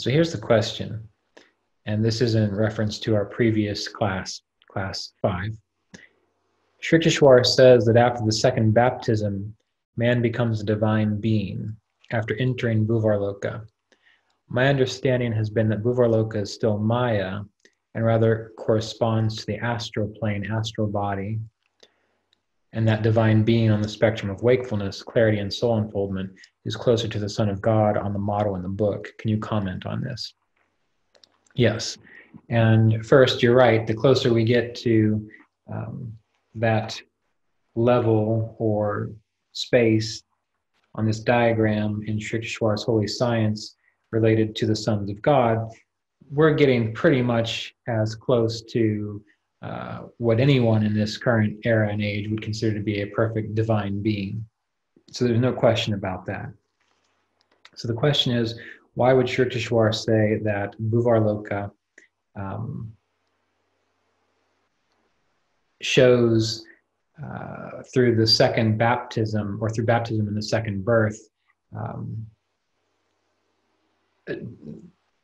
So here's the question, and this is in reference to our previous class, class five. Sri Yukteswar says that after the second baptism, man becomes a divine being after entering Bhuvarloka. My understanding has been that Bhuvarloka is still Maya and rather corresponds to the astral plane, astral body, and that divine being on the spectrum of wakefulness, clarity, and soul unfoldment is closer to the Son of God on the model in the book. Can you comment on this? Yes. And first, you're right. The closer we get to um, that level or space on this diagram in Sri Yukteswar's Holy Science related to the sons of God, we're getting pretty much as close to uh, what anyone in this current era and age would consider to be a perfect divine being. So there's no question about that. So the question is, why would Sri Yukteswar say that Bhuvarloka um, shows uh, through the second baptism or through baptism in the second birth um, a,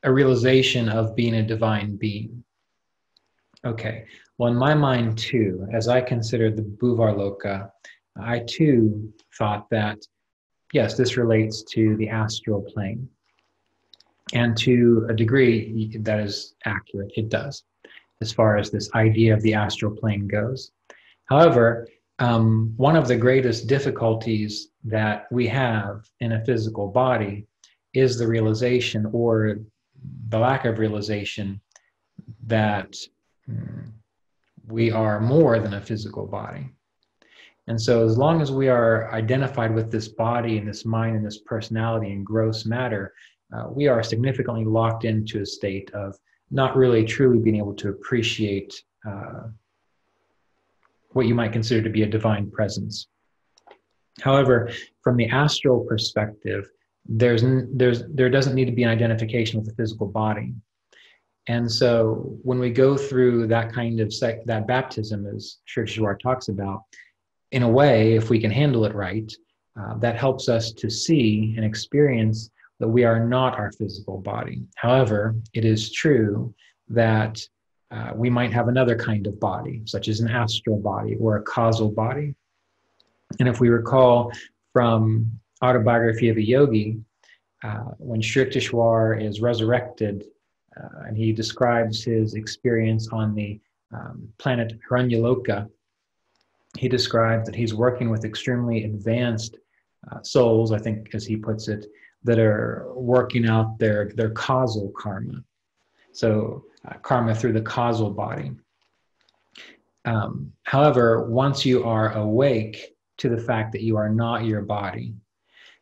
a realization of being a divine being? Okay, well, in my mind too, as I considered the Bhuvarloka, I too thought that, yes, this relates to the astral plane. And to a degree, that is accurate. It does, as far as this idea of the astral plane goes. However, um, one of the greatest difficulties that we have in a physical body is the realization or the lack of realization that hmm, we are more than a physical body. And so, as long as we are identified with this body and this mind and this personality and gross matter, uh, we are significantly locked into a state of not really truly being able to appreciate uh, what you might consider to be a divine presence. However, from the astral perspective, there's, there's, there doesn't need to be an identification with the physical body. And so when we go through that kind of sec- that baptism, as Sri Yukteswar talks about, in a way, if we can handle it right, uh, that helps us to see and experience that we are not our physical body. However, it is true that uh, we might have another kind of body, such as an astral body or a causal body. And if we recall from Autobiography of a Yogi, uh, when Sri Yukteswar is resurrected uh, and he describes his experience on the um, planet Hiranyaloka. He describes that he's working with extremely advanced uh, souls, I think, as he puts it, that are working out their, their causal karma. So, uh, karma through the causal body. Um, however, once you are awake to the fact that you are not your body,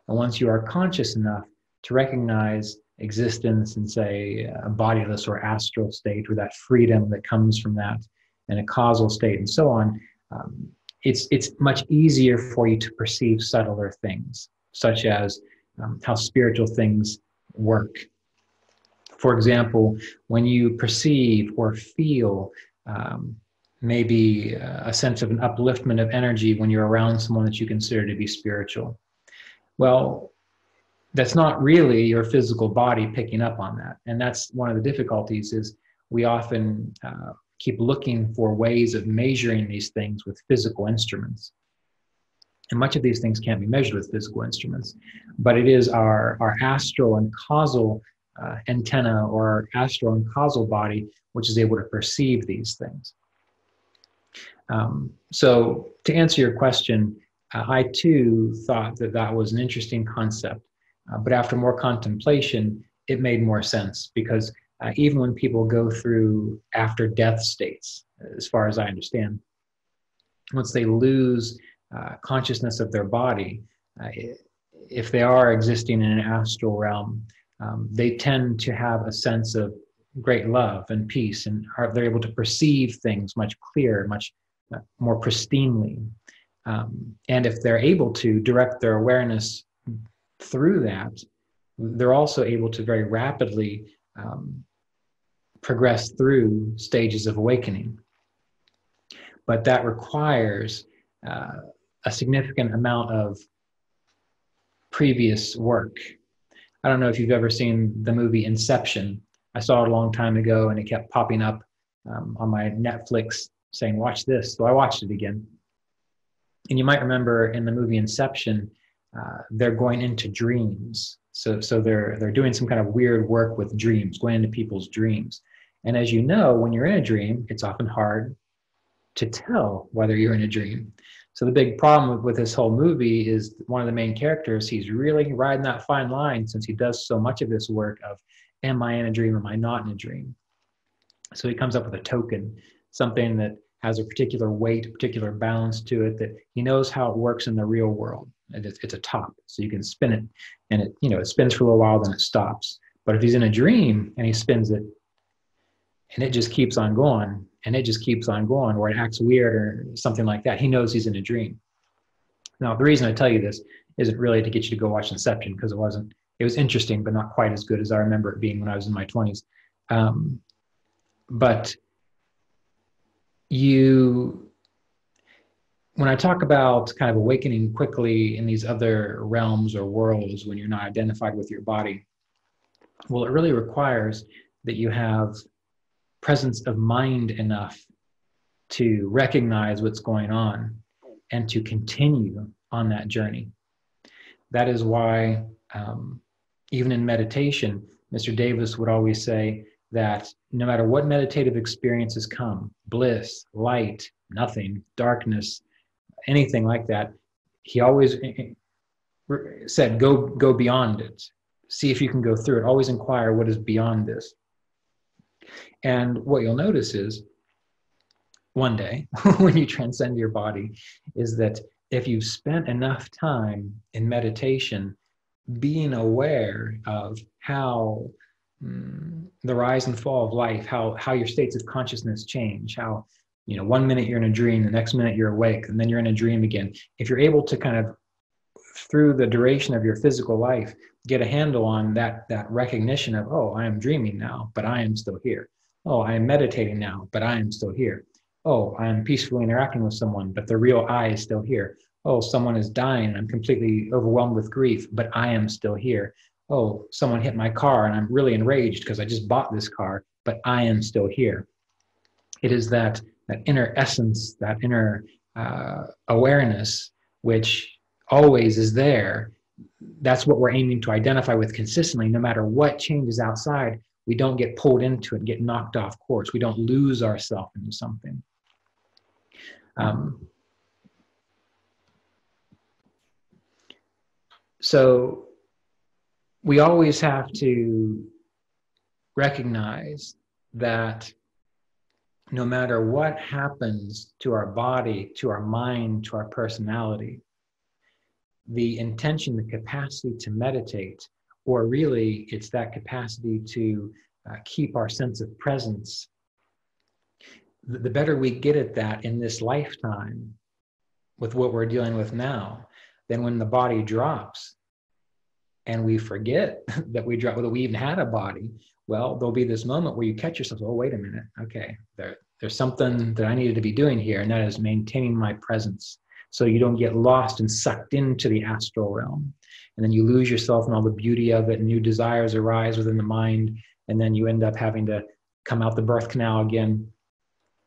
and once you are conscious enough to recognize existence in, say, a bodiless or astral state, or that freedom that comes from that, and a causal state, and so on, um, it's, it's much easier for you to perceive subtler things, such as um, how spiritual things work. For example, when you perceive or feel um, maybe a sense of an upliftment of energy when you're around someone that you consider to be spiritual. Well, that's not really your physical body picking up on that. And that's one of the difficulties is we often uh, keep looking for ways of measuring these things with physical instruments. And much of these things can't be measured with physical instruments but it is our, our astral and causal uh, antenna or our astral and causal body which is able to perceive these things. Um, so to answer your question uh, i too thought that that was an interesting concept uh, but after more contemplation, it made more sense because uh, even when people go through after death states, as far as I understand, once they lose uh, consciousness of their body, uh, if they are existing in an astral realm, um, they tend to have a sense of great love and peace, and are, they're able to perceive things much clearer, much uh, more pristinely. Um, and if they're able to direct their awareness through that, they're also able to very rapidly um, progress through stages of awakening. But that requires uh, a significant amount of previous work. I don't know if you've ever seen the movie Inception. I saw it a long time ago and it kept popping up um, on my Netflix saying, Watch this. So I watched it again. And you might remember in the movie Inception, uh, they're going into dreams. So, so they're, they're doing some kind of weird work with dreams, going into people's dreams. And as you know, when you're in a dream, it's often hard to tell whether you're in a dream. So the big problem with, this whole movie is one of the main characters, he's really riding that fine line since he does so much of this work of am I in a dream, am I not in a dream? So he comes up with a token, something that has a particular weight, a particular balance to it that he knows how it works in the real world. It's, it's a top, so you can spin it, and it you know it spins for a little while, then it stops. But if he's in a dream and he spins it, and it just keeps on going, and it just keeps on going, or it acts weird or something like that, he knows he's in a dream. Now, the reason I tell you this isn't really to get you to go watch Inception because it wasn't. It was interesting, but not quite as good as I remember it being when I was in my twenties. Um, but you when I talk about kind of awakening quickly in these other realms or worlds when you're not identified with your body, well, it really requires that you have presence of mind enough to recognize what's going on and to continue on that journey. That is why, um, even in meditation, Mr. Davis would always say that no matter what meditative experiences come bliss, light, nothing, darkness, anything like that he always eh, eh, said go go beyond it. See if you can go through it. Always inquire what is beyond this. And what you'll notice is one day when you transcend your body is that if you've spent enough time in meditation being aware of how mm, the rise and fall of life how how your states of consciousness change how you know one minute you're in a dream the next minute you're awake and then you're in a dream again. If you're able to kind of through the duration of your physical life get a handle on that that recognition of oh i am dreaming now but i am still here. Oh i am meditating now but i am still here. Oh i am peacefully interacting with someone but the real i is still here. Oh someone is dying i'm completely overwhelmed with grief but i am still here. Oh someone hit my car and i'm really enraged because i just bought this car but i am still here. It is that that inner essence, that inner uh, awareness, which always is there. That's what we're aiming to identify with consistently, no matter what changes outside. We don't get pulled into it, get knocked off course. We don't lose ourselves into something. Um, so we always have to recognize that no matter what happens to our body, to our mind, to our personality, the intention, the capacity to meditate, or really it's that capacity to uh, keep our sense of presence, the, the better we get at that in this lifetime with what we're dealing with now, then when the body drops and we forget that we drop, that we even had a body, well, there'll be this moment where you catch yourself, oh, wait a minute, okay, there, there's something that I needed to be doing here, and that is maintaining my presence so you don't get lost and sucked into the astral realm. And then you lose yourself in all the beauty of it, and new desires arise within the mind, and then you end up having to come out the birth canal again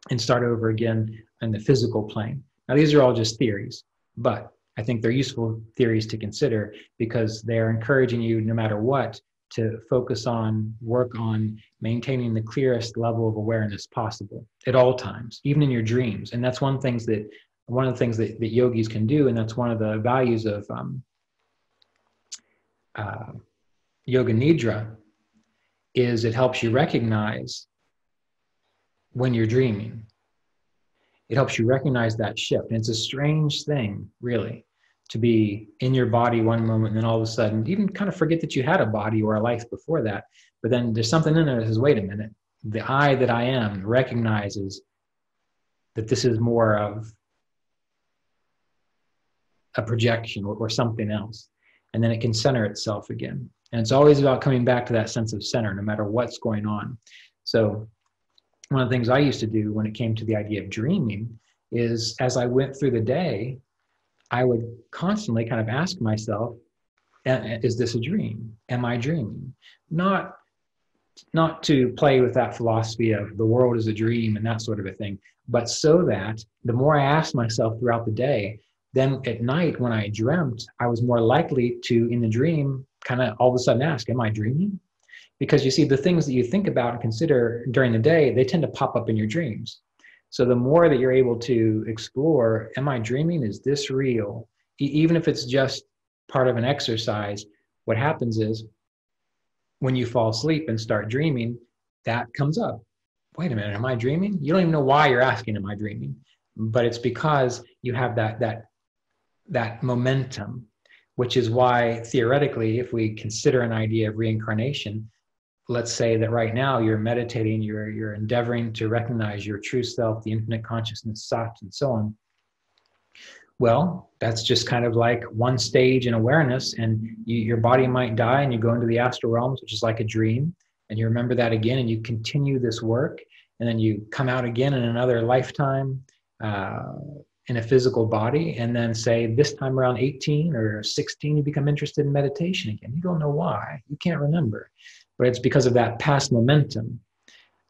and start over again in the physical plane. Now, these are all just theories, but I think they're useful theories to consider because they're encouraging you, no matter what, to focus on, work on maintaining the clearest level of awareness possible at all times, even in your dreams. And that's one things that one of the things that, that yogis can do, and that's one of the values of um, uh, yoga nidra, is it helps you recognize when you're dreaming. It helps you recognize that shift. And it's a strange thing, really to be in your body one moment and then all of a sudden even kind of forget that you had a body or a life before that but then there's something in there that says wait a minute. The i that i am recognizes that this is more of a projection or, or something else. And then it can center itself again. And it's always about coming back to that sense of center no matter what's going on. So one of the things i used to do when it came to the idea of dreaming is as i went through the day I would constantly kind of ask myself, is this a dream? Am I dreaming? Not not to play with that philosophy of the world is a dream and that sort of a thing, but so that the more I ask myself throughout the day, then at night when I dreamt, I was more likely to, in the dream, kind of all of a sudden ask, Am I dreaming? Because you see, the things that you think about and consider during the day, they tend to pop up in your dreams. So the more that you're able to explore, Am I dreaming? Is this real? E- even if it's just part of an exercise, what happens is when you fall asleep and start dreaming, that comes up. Wait a minute, am I dreaming? You don't even know why you're asking, am I dreaming? But it's because you have that that that momentum, which is why theoretically, if we consider an idea of reincarnation, let's say that right now you're meditating, you're you're endeavoring to recognize your true self, the infinite consciousness, Sat, and so on. Well, that's just kind of like one stage in awareness, and you, your body might die, and you go into the astral realms, which is like a dream, and you remember that again, and you continue this work, and then you come out again in another lifetime uh, in a physical body, and then say this time around 18 or 16, you become interested in meditation again. You don't know why, you can't remember, but it's because of that past momentum.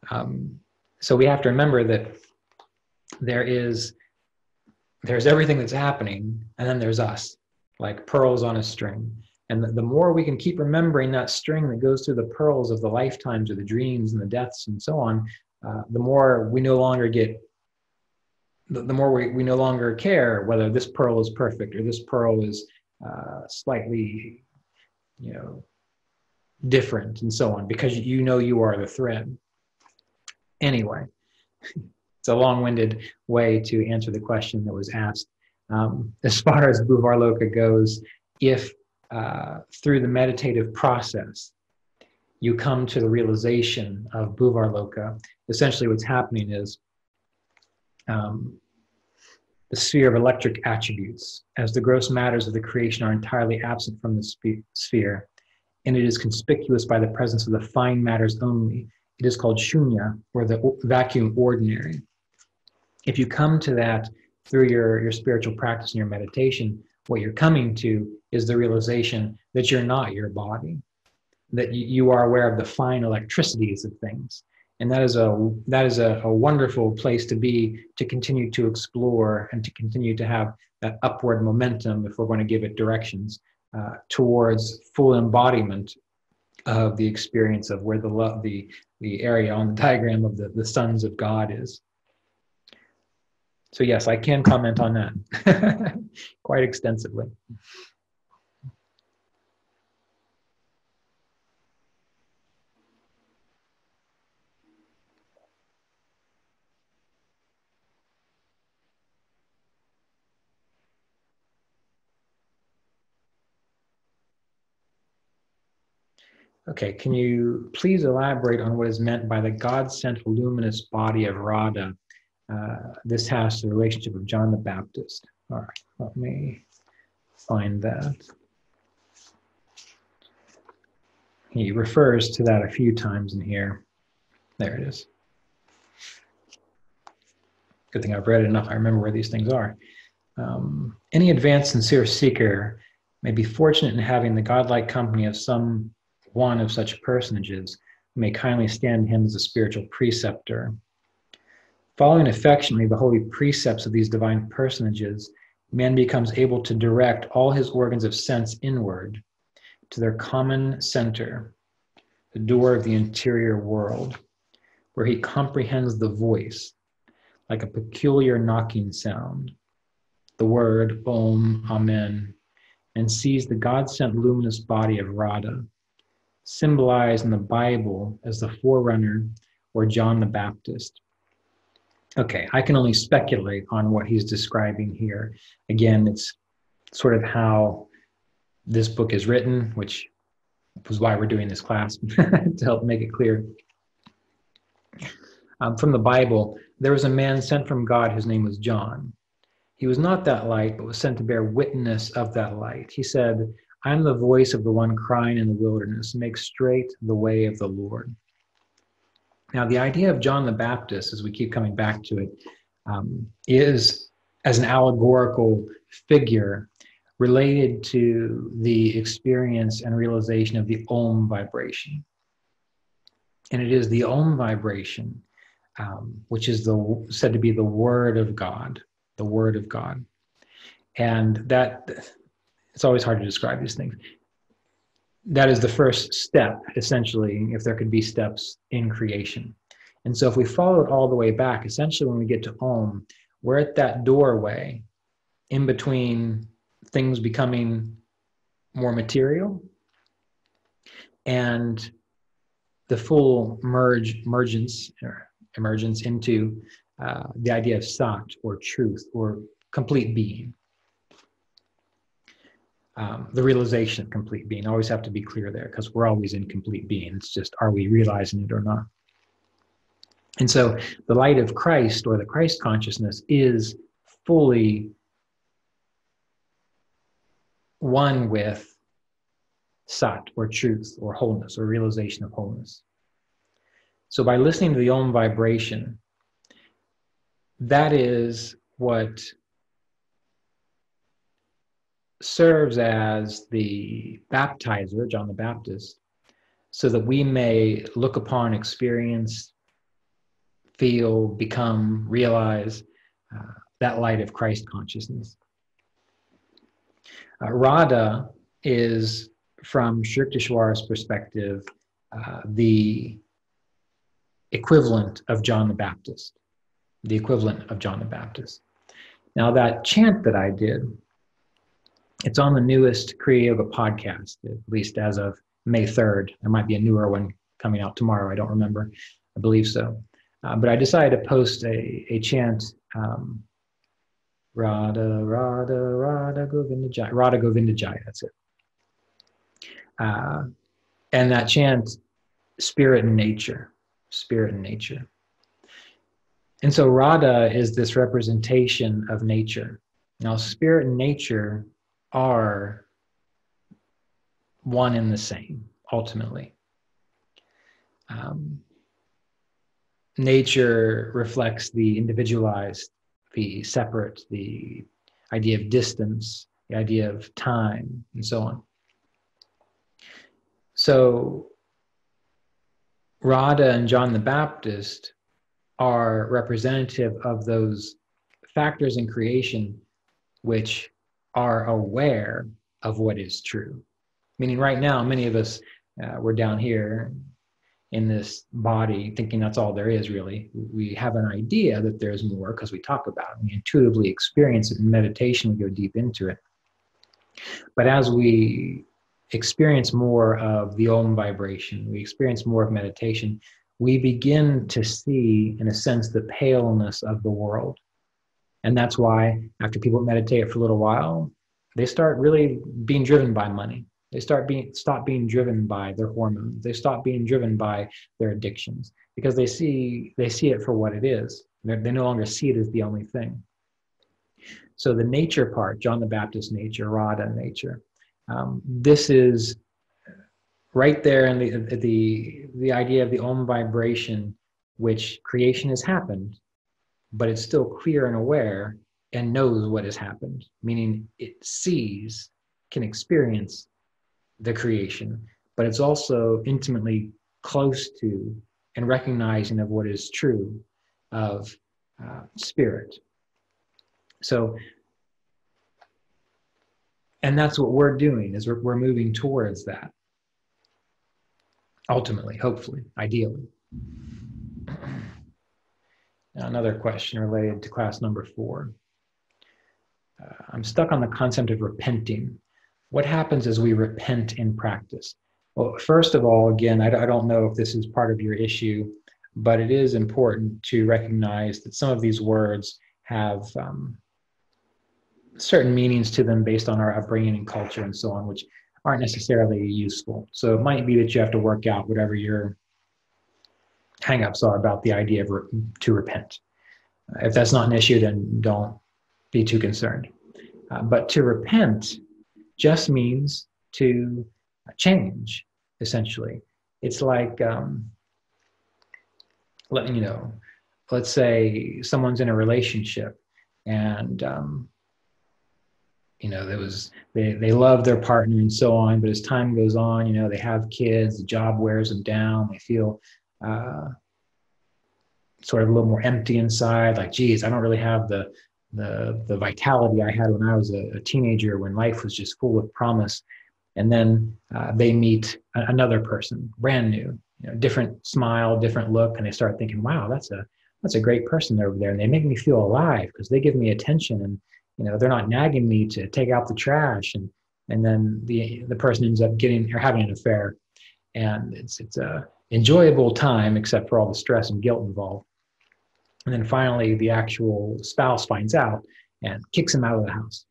Um, so we have to remember that there is there's everything that's happening, and then there's us, like pearls on a string. And the, the, more we can keep remembering that string that goes through the pearls of the lifetimes or the dreams and the deaths and so on, uh, the more we no longer get, the, the, more we, we no longer care whether this pearl is perfect or this pearl is uh, slightly, you know, different and so on, because you know you are the thread. Anyway. it's a long-winded way to answer the question that was asked. Um, as far as Bhuvarloka goes, if uh, through the meditative process you come to the realization of Bhuvarloka, essentially what's happening is um, the sphere of electric attributes, as the gross matters of the creation are entirely absent from the sphere, and it is conspicuous by the presence of the fine matters only. It is called shunya, or the vacuum ordinary if you come to that through your, your spiritual practice and your meditation, what you're coming to is the realization that you're not your body, that you are aware of the fine electricities of things. And that is a that is a, a wonderful place to be to continue to explore and to continue to have that upward momentum if we're going to give it directions uh, towards full embodiment of the experience of where the love the the area on the diagram of the, the sons of God is. So yes, I can comment on that quite extensively. Okay, can you please elaborate on what is meant by the God sent luminous body of Radha uh, this has the relationship of John the Baptist. All right, let me find that. He refers to that a few times in here. There it is. Good thing I've read it enough. I remember where these things are. Um, any advanced, sincere seeker may be fortunate in having the godlike company of some one of such personages may kindly stand him as a spiritual preceptor. Following affectionately the holy precepts of these divine personages, man becomes able to direct all his organs of sense inward to their common center, the door of the interior world, where he comprehends the voice like a peculiar knocking sound, the word Om, Amen, and sees the God sent luminous body of Radha, symbolized in the Bible as the forerunner or John the Baptist Okay, I can only speculate on what he's describing here. Again, it's sort of how this book is written, which was why we're doing this class to help make it clear. Um, from the Bible, there was a man sent from God whose name was John. He was not that light, but was sent to bear witness of that light. He said, I am the voice of the one crying in the wilderness, make straight the way of the Lord. Now, the idea of John the Baptist, as we keep coming back to it, um, is as an allegorical figure related to the experience and realization of the Om vibration. And it is the Om vibration, um, which is the said to be the Word of God, the Word of God. And that, it's always hard to describe these things. That is the first step, essentially, if there could be steps in creation. And so if we follow it all the way back, essentially when we get to Om, we're at that doorway in between things becoming more material and the full merge emergence or emergence into uh, the idea of sat or truth or complete being um, the realization of complete being. Always have to be clear there because we're always in complete being. It's just are we realizing it or not? And so the light of christ or the christ consciousness is fully one with sat or truth or wholeness or realization of wholeness. So by listening to the Om vibration, that is what serves as the baptizer, John the Baptist, so that we may look upon, experience, feel, become, realize uh, that light of Christ consciousness. Uh, Radha is, from Sri Yukteswar's perspective, uh, the equivalent of John the Baptist, the equivalent of John the Baptist. Now, that chant that I did, it's on the newest Kriya Yoga podcast, at least as of May 3rd. There might be a newer one coming out tomorrow. I don't remember. I believe so. Uh, but I decided to post a, a chant um, Radha, Radha, Radha Govinda Jai. Radha Govinda Jai, that's it. Uh, and that chant, spirit and nature, spirit and nature. And so Radha is this representation of nature. Now, spirit and nature are one and the same, ultimately. Um, nature reflects the individualized the separate, the idea of distance, the idea of time, and so on. So, Radha and John the Baptist are representative of those factors in creation which are aware of what is true. Meaning, right now, many of us, uh, we're down here in this body thinking that's all there is really. We have an idea that there's more because we talk about it. We intuitively experience it. In meditation we go deep into it. But as we experience more of the om vibration we experience more of meditation we begin to see in a sense the paleness of the world and that's why after people meditate for a little while they start really being driven by money they start being stop being driven by their hormones. They stop being driven by their addictions because they see they see it for what it is. They're, they no longer see it as the only thing. So the nature part, John the Baptist nature, Radha nature, um, this is right there in the the the idea of the Om vibration, which creation has happened, but it's still clear and aware and knows what has happened, meaning it sees, can experience the creation, but it's also intimately close to and recognizing of what is true of uh, spirit. So, and that's what we're doing is we're, we're moving towards that. Ultimately, hopefully, ideally. Another question related to class number four. Uh, I'm stuck on the concept of repenting what happens as we repent in practice? Well, first of all, again, I, I don't know if this is part of your issue, but it is important to recognize that some of these words have um, certain meanings to them based on our upbringing and culture and so on, which aren't necessarily useful. So it might be that you have to work out whatever your hangups are about the idea of re- to repent. If that's not an issue, then don't be too concerned. Uh, but to repent just means to change, essentially. It's like, um, let you know, let's say someone's in a relationship and um, you know, there was they they love their partner and so on. But as time goes on, you know, they have kids, the job wears them down. They feel uh, sort of a little more empty inside. Like, geez, I don't really have the the the vitality I had when I was a, a teenager, when life was just full of promise. And then uh, they meet a, another person, brand new, you know, different smile, different look, and they start thinking, "Wow, that's a that's a great person over there," and they make me feel alive because they give me attention, and you know, they're not nagging me to take out the trash, and and then the the person ends up getting or having an affair, and it's it's a enjoyable time except for all the stress and guilt involved. And then finally, the actual spouse finds out and kicks him out of the house.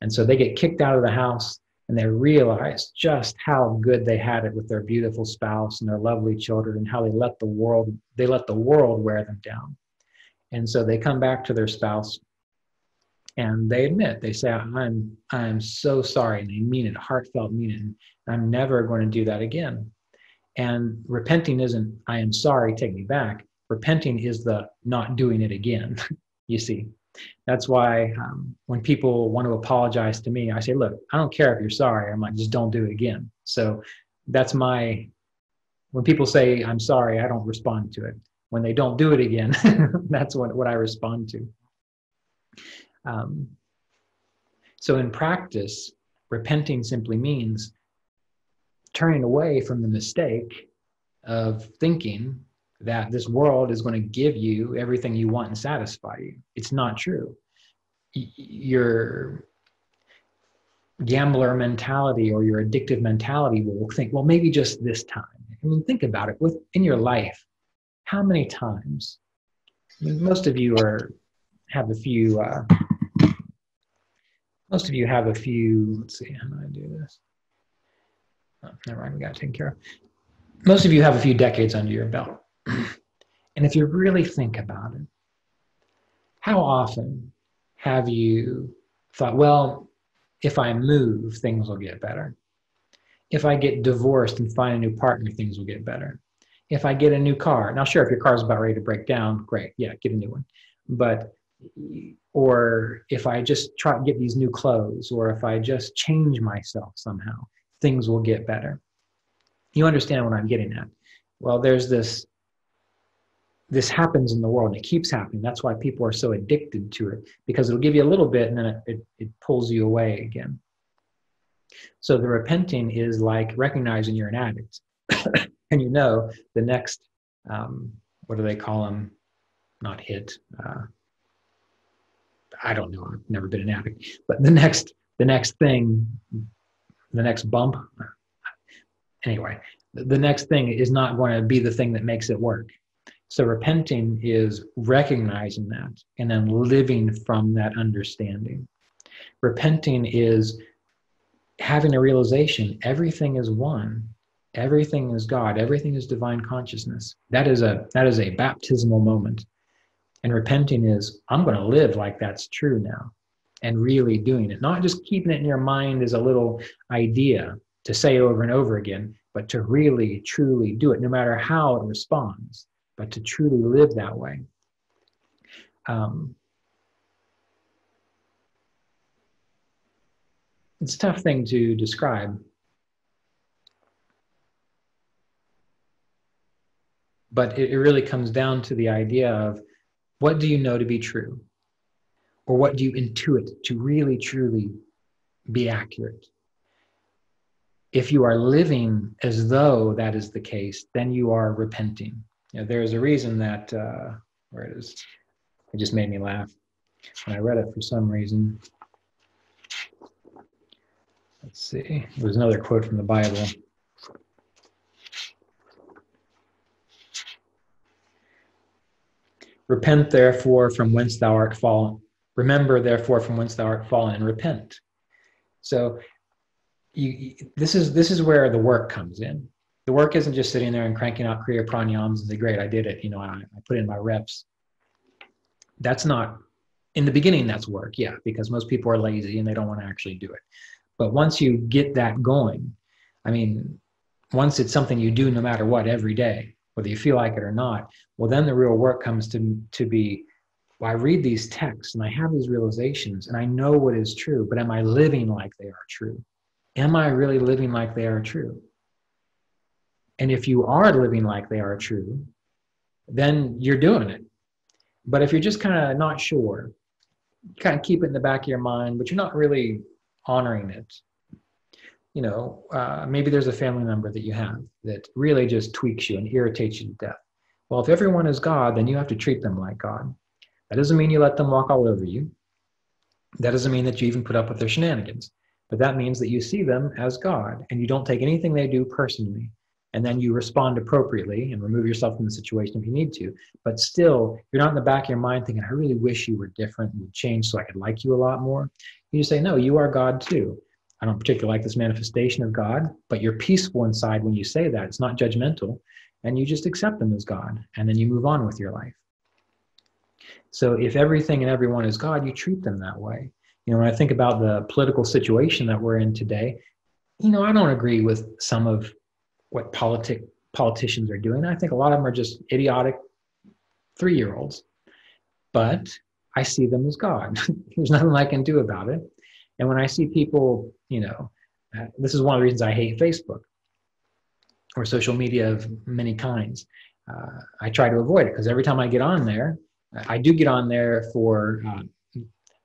And so they get kicked out of the house and they realize just how good they had it with their beautiful spouse and their lovely children and how they let the world they let the world wear them down and so they come back to their spouse and they admit they say i'm i'm so sorry and they mean it heartfelt mean it i'm never going to do that again and repenting isn't i am sorry take me back repenting is the not doing it again you see that's why um, when people want to apologize to me, I say, look, I don't care if you're sorry. I'm like, just don't do it again. So that's my, when people say, I'm sorry, I don't respond to it. When they don't do it again, that's what, what I respond to. Um, so in practice, repenting simply means turning away from the mistake of thinking that this world is going to give you everything you want and satisfy you. It's not true. Your gambler mentality or your addictive mentality will think, well, maybe just this time. I mean, think about it. With in your life, how many times? I mean, most of you are have a few. Uh, most of you have a few. Let's see. How do I do this? Oh, never mind. We got to take care of. Most of you have a few decades under your belt and if you really think about it, how often have you thought, well, if I move, things will get better? If I get divorced and find a new partner, things will get better. If I get a new car, now sure, if your car is about ready to break down, great, yeah, get a new one. But or if I just try to get these new clothes, or if I just change myself somehow, things will get better. You understand what I'm getting at? Well, there's this this happens in the world and it keeps happening. That's why people are so addicted to it because it'll give you a little bit and then it, it, it pulls you away again. So the repenting is like recognizing you're an addict. and you know the next, um, what do they call them? Not hit. Uh, I don't know. I've never been an addict. But the next, the next thing, the next bump. Anyway, the next thing is not going to be the thing that makes it work so repenting is recognizing that and then living from that understanding. Repenting is having a realization everything is one everything is god everything is divine consciousness that is a that is a baptismal moment and repenting is i'm going to live like that's true now and really doing it not just keeping it in your mind as a little idea to say over and over again but to really truly do it no matter how it responds but to truly live that way. Um, it's a tough thing to describe. But it, it really comes down to the idea of what do you know to be true? Or what do you intuit to really, truly be accurate? If you are living as though that is the case, then you are repenting you know, there's a reason that uh, where it is. It just made me laugh when I read it for some reason. Let's see. There's another quote from the Bible. Repent therefore from whence thou art fallen. Remember therefore from whence thou art fallen and repent. So you, this is this is where the work comes in the work isn't just sitting there and cranking out kriya pranayams and say, great, I did it. You know, I, I put in my reps. That's not, in the beginning, that's work. Yeah, because most people are lazy and they don't want to actually do it. But once you get that going, I mean, once it's something you do no matter what every day, whether you feel like it or not, well, then the real work comes to, to be well, I read these texts and I have these realizations and I know what is true, but am I living like they are true? Am I really living like they are true? And if you are living like they are true, then you're doing it. But if you're just kind of not sure, kind of keep it in the back of your mind, but you're not really honoring it. You know, uh, maybe there's a family member that you have that really just tweaks you and irritates you to death. Well, if everyone is God, then you have to treat them like God. That doesn't mean you let them walk all over you. That doesn't mean that you even put up with their shenanigans. But that means that you see them as God and you don't take anything they do personally. And then you respond appropriately and remove yourself from the situation if you need to. But still, you're not in the back of your mind thinking, I really wish you were different and would change so I could like you a lot more. You say, No, you are God too. I don't particularly like this manifestation of God, but you're peaceful inside when you say that. It's not judgmental. And you just accept them as God. And then you move on with your life. So if everything and everyone is God, you treat them that way. You know, when I think about the political situation that we're in today, you know, I don't agree with some of what politic politicians are doing. I think a lot of them are just idiotic three year olds. But I see them as God. There's nothing I can do about it. And when I see people, you know, uh, this is one of the reasons I hate Facebook or social media of many kinds. Uh, I try to avoid it because every time I get on there, I do get on there for uh,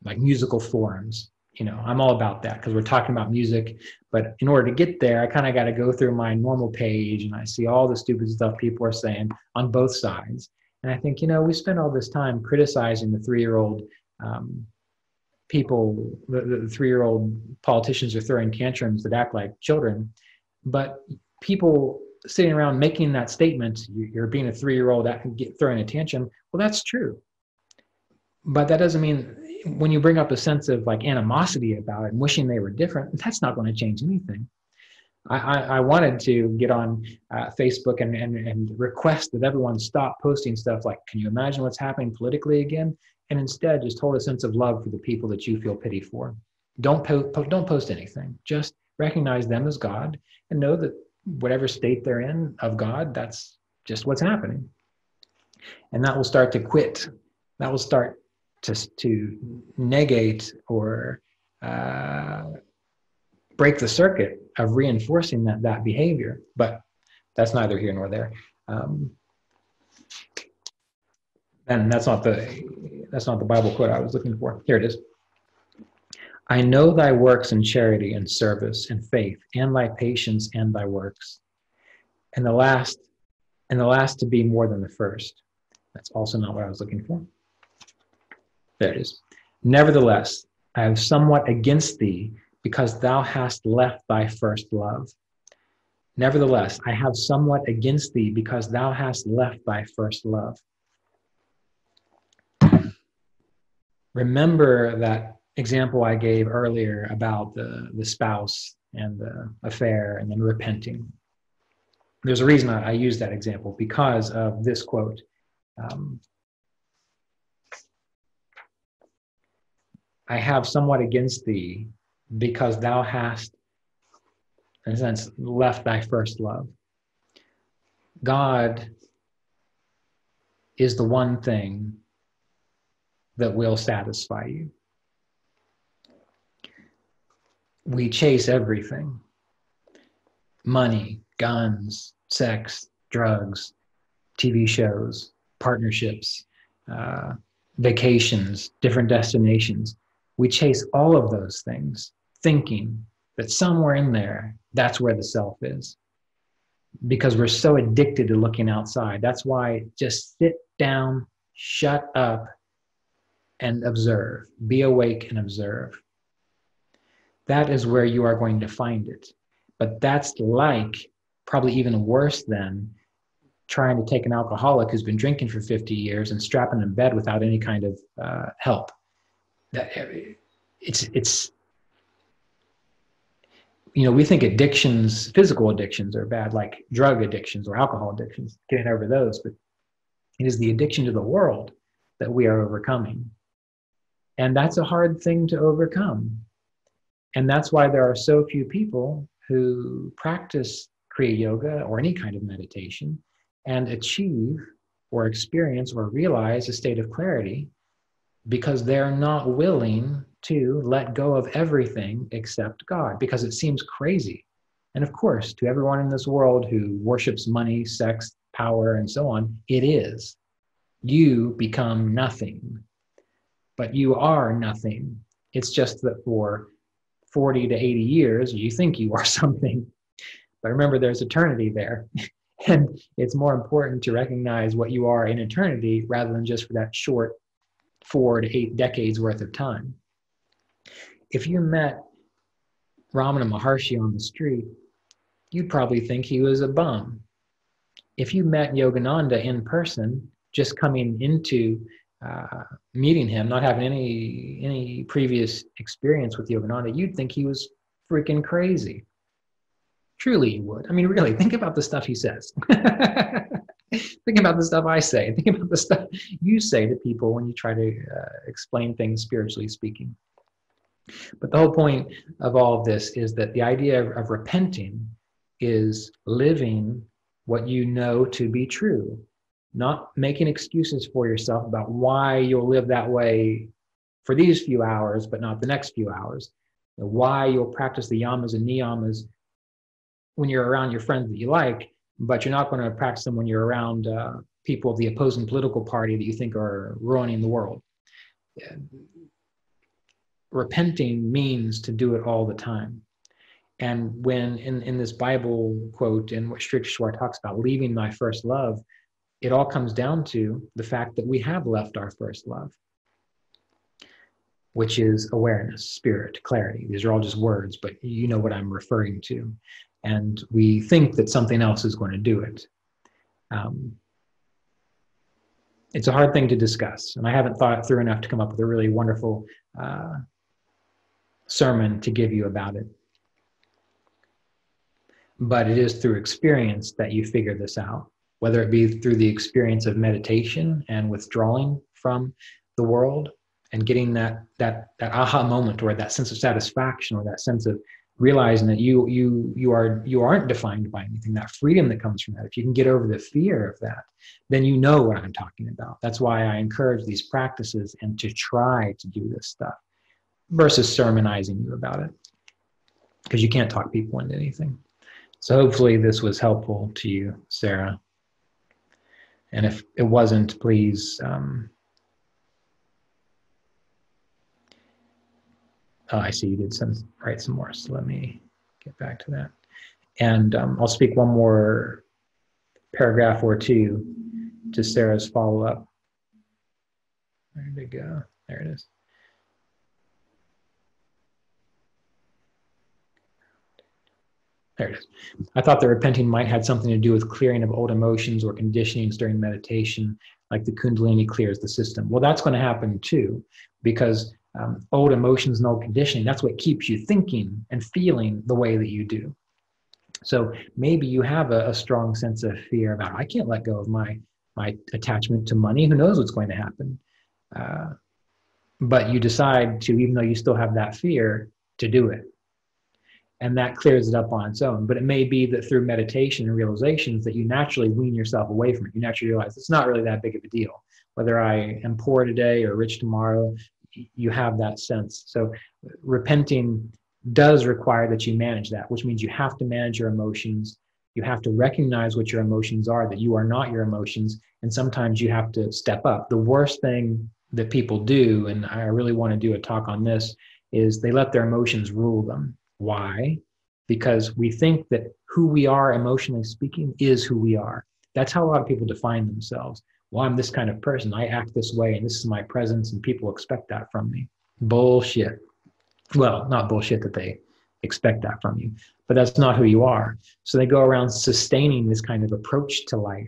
like musical forums. You know, I'm all about that because we're talking about music. But in order to get there, I kind of got to go through my normal page and I see all the stupid stuff people are saying on both sides. And I think, you know, we spend all this time criticizing the three year old um, people, the, the three year old politicians are throwing tantrums that act like children. But people sitting around making that statement, you're being a three year old throwing a tantrum, well, that's true. But that doesn't mean when you bring up a sense of like animosity about it and wishing they were different, that's not going to change anything. I, I, I wanted to get on uh, Facebook and, and, and request that everyone stop posting stuff like, can you imagine what's happening politically again? And instead just hold a sense of love for the people that you feel pity for. Don't, po- po- don't post anything. Just recognize them as God and know that whatever state they're in of God, that's just what's happening. And that will start to quit. That will start to, to negate or uh, break the circuit of reinforcing that, that behavior. But that's neither here nor there. Um, and that's not the that's not the Bible quote I was looking for. Here it is. I know thy works in charity and service and faith, and thy patience and thy works. And the last, and the last to be more than the first. That's also not what I was looking for. There it is. Nevertheless, I have somewhat against thee, because thou hast left thy first love. Nevertheless, I have somewhat against thee, because thou hast left thy first love. Remember that example I gave earlier about the, the spouse and the affair and then repenting. There's a reason I, I use that example because of this quote. Um, I have somewhat against thee because thou hast, in a sense, left thy first love. God is the one thing that will satisfy you we chase everything money, guns, sex, drugs, TV shows, partnerships, uh, vacations, different destinations. We chase all of those things, thinking that somewhere in there, that's where the self is. Because we're so addicted to looking outside. That's why just sit down, shut up, and observe. Be awake and observe that is where you are going to find it. But that's like probably even worse than trying to take an alcoholic who's been drinking for 50 years and strapping him in bed without any kind of uh, help. That, it's, it's, you know, we think addictions, physical addictions are bad, like drug addictions or alcohol addictions, getting over those, but it is the addiction to the world that we are overcoming. And that's a hard thing to overcome and that's why there are so few people who practice Kriya Yoga or any kind of meditation and achieve or experience or realize a state of clarity because they're not willing to let go of everything except God because it seems crazy. And of course, to everyone in this world who worships money, sex, power, and so on, it is. You become nothing, but you are nothing. It's just that for 40 to 80 years, you think you are something. But remember, there's eternity there. and it's more important to recognize what you are in eternity rather than just for that short four to eight decades worth of time. If you met Ramana Maharshi on the street, you'd probably think he was a bum. If you met Yogananda in person, just coming into uh, meeting him, not having any any previous experience with Yogananda, you'd think he was freaking crazy. Truly, you would. I mean, really, think about the stuff he says. think about the stuff I say. Think about the stuff you say to people when you try to uh, explain things spiritually speaking. But the whole point of all of this is that the idea of, of repenting is living what you know to be true, not making excuses for yourself about why you'll live that way for these few hours, but not the next few hours. Why you'll practice the yamas and niyamas when you're around your friends that you like, but you're not going to practice them when you're around uh, people of the opposing political party that you think are ruining the world. Repenting means to do it all the time. And when in, in this Bible quote, in what Sri Yukteswar talks about leaving my first love, it all comes down to the fact that we have left our first love, which is awareness, spirit, clarity. These are all just words, but you know what I'm referring to and we think that something else is going to do it. Um, it's a hard thing to discuss, and I haven't thought through enough to come up with a really wonderful uh, sermon to give you about it. But it is through experience that you figure this out, whether it be through the experience of meditation and withdrawing from the world and getting that that that aha moment or that sense of satisfaction or that sense of realizing that you you you are you aren't defined by anything. That freedom that comes from that if you can get over the fear of that then you know what i'm talking about. That's why i encourage these practices and to try to do this stuff versus sermonizing you about it because you can't talk people into anything. So hopefully this was helpful to you sarah. And if it wasn't please um, Oh, I see you did some write some more. So let me get back to that. And um, I'll speak one more paragraph or two to Sarah's follow up. Where did it go? There it is. There it is. I thought that repenting might have something to do with clearing of old emotions or conditionings during meditation, like the Kundalini clears the system. Well, that's going to happen too, because um, old emotions and old conditioning. That's what keeps you thinking and feeling the way that you do. So maybe you have a, a strong sense of fear about I can't let go of my my attachment to money. Who knows what's going to happen? Uh, but you decide to, even though you still have that fear, to do it. And that clears it up on its own. But it may be that through meditation and realizations that you naturally wean yourself away from it. You naturally realize it's not really that big of a deal. Whether I am poor today or rich tomorrow, you have that sense. So repenting does require that you manage that, which means you have to manage your emotions. You have to recognize what your emotions are, that you are not your emotions. And sometimes you have to step up. The worst thing that people do, and I really want to do a talk on this, is they let their emotions rule them. Why? Because we think that who we are emotionally speaking is who we are. That's how a lot of people define themselves well, I'm this kind of person. I act this way, and this is my presence, and people expect that from me. Bullshit. Well, not bullshit that they expect that from you, but that's not who you are. So they go around sustaining this kind of approach to life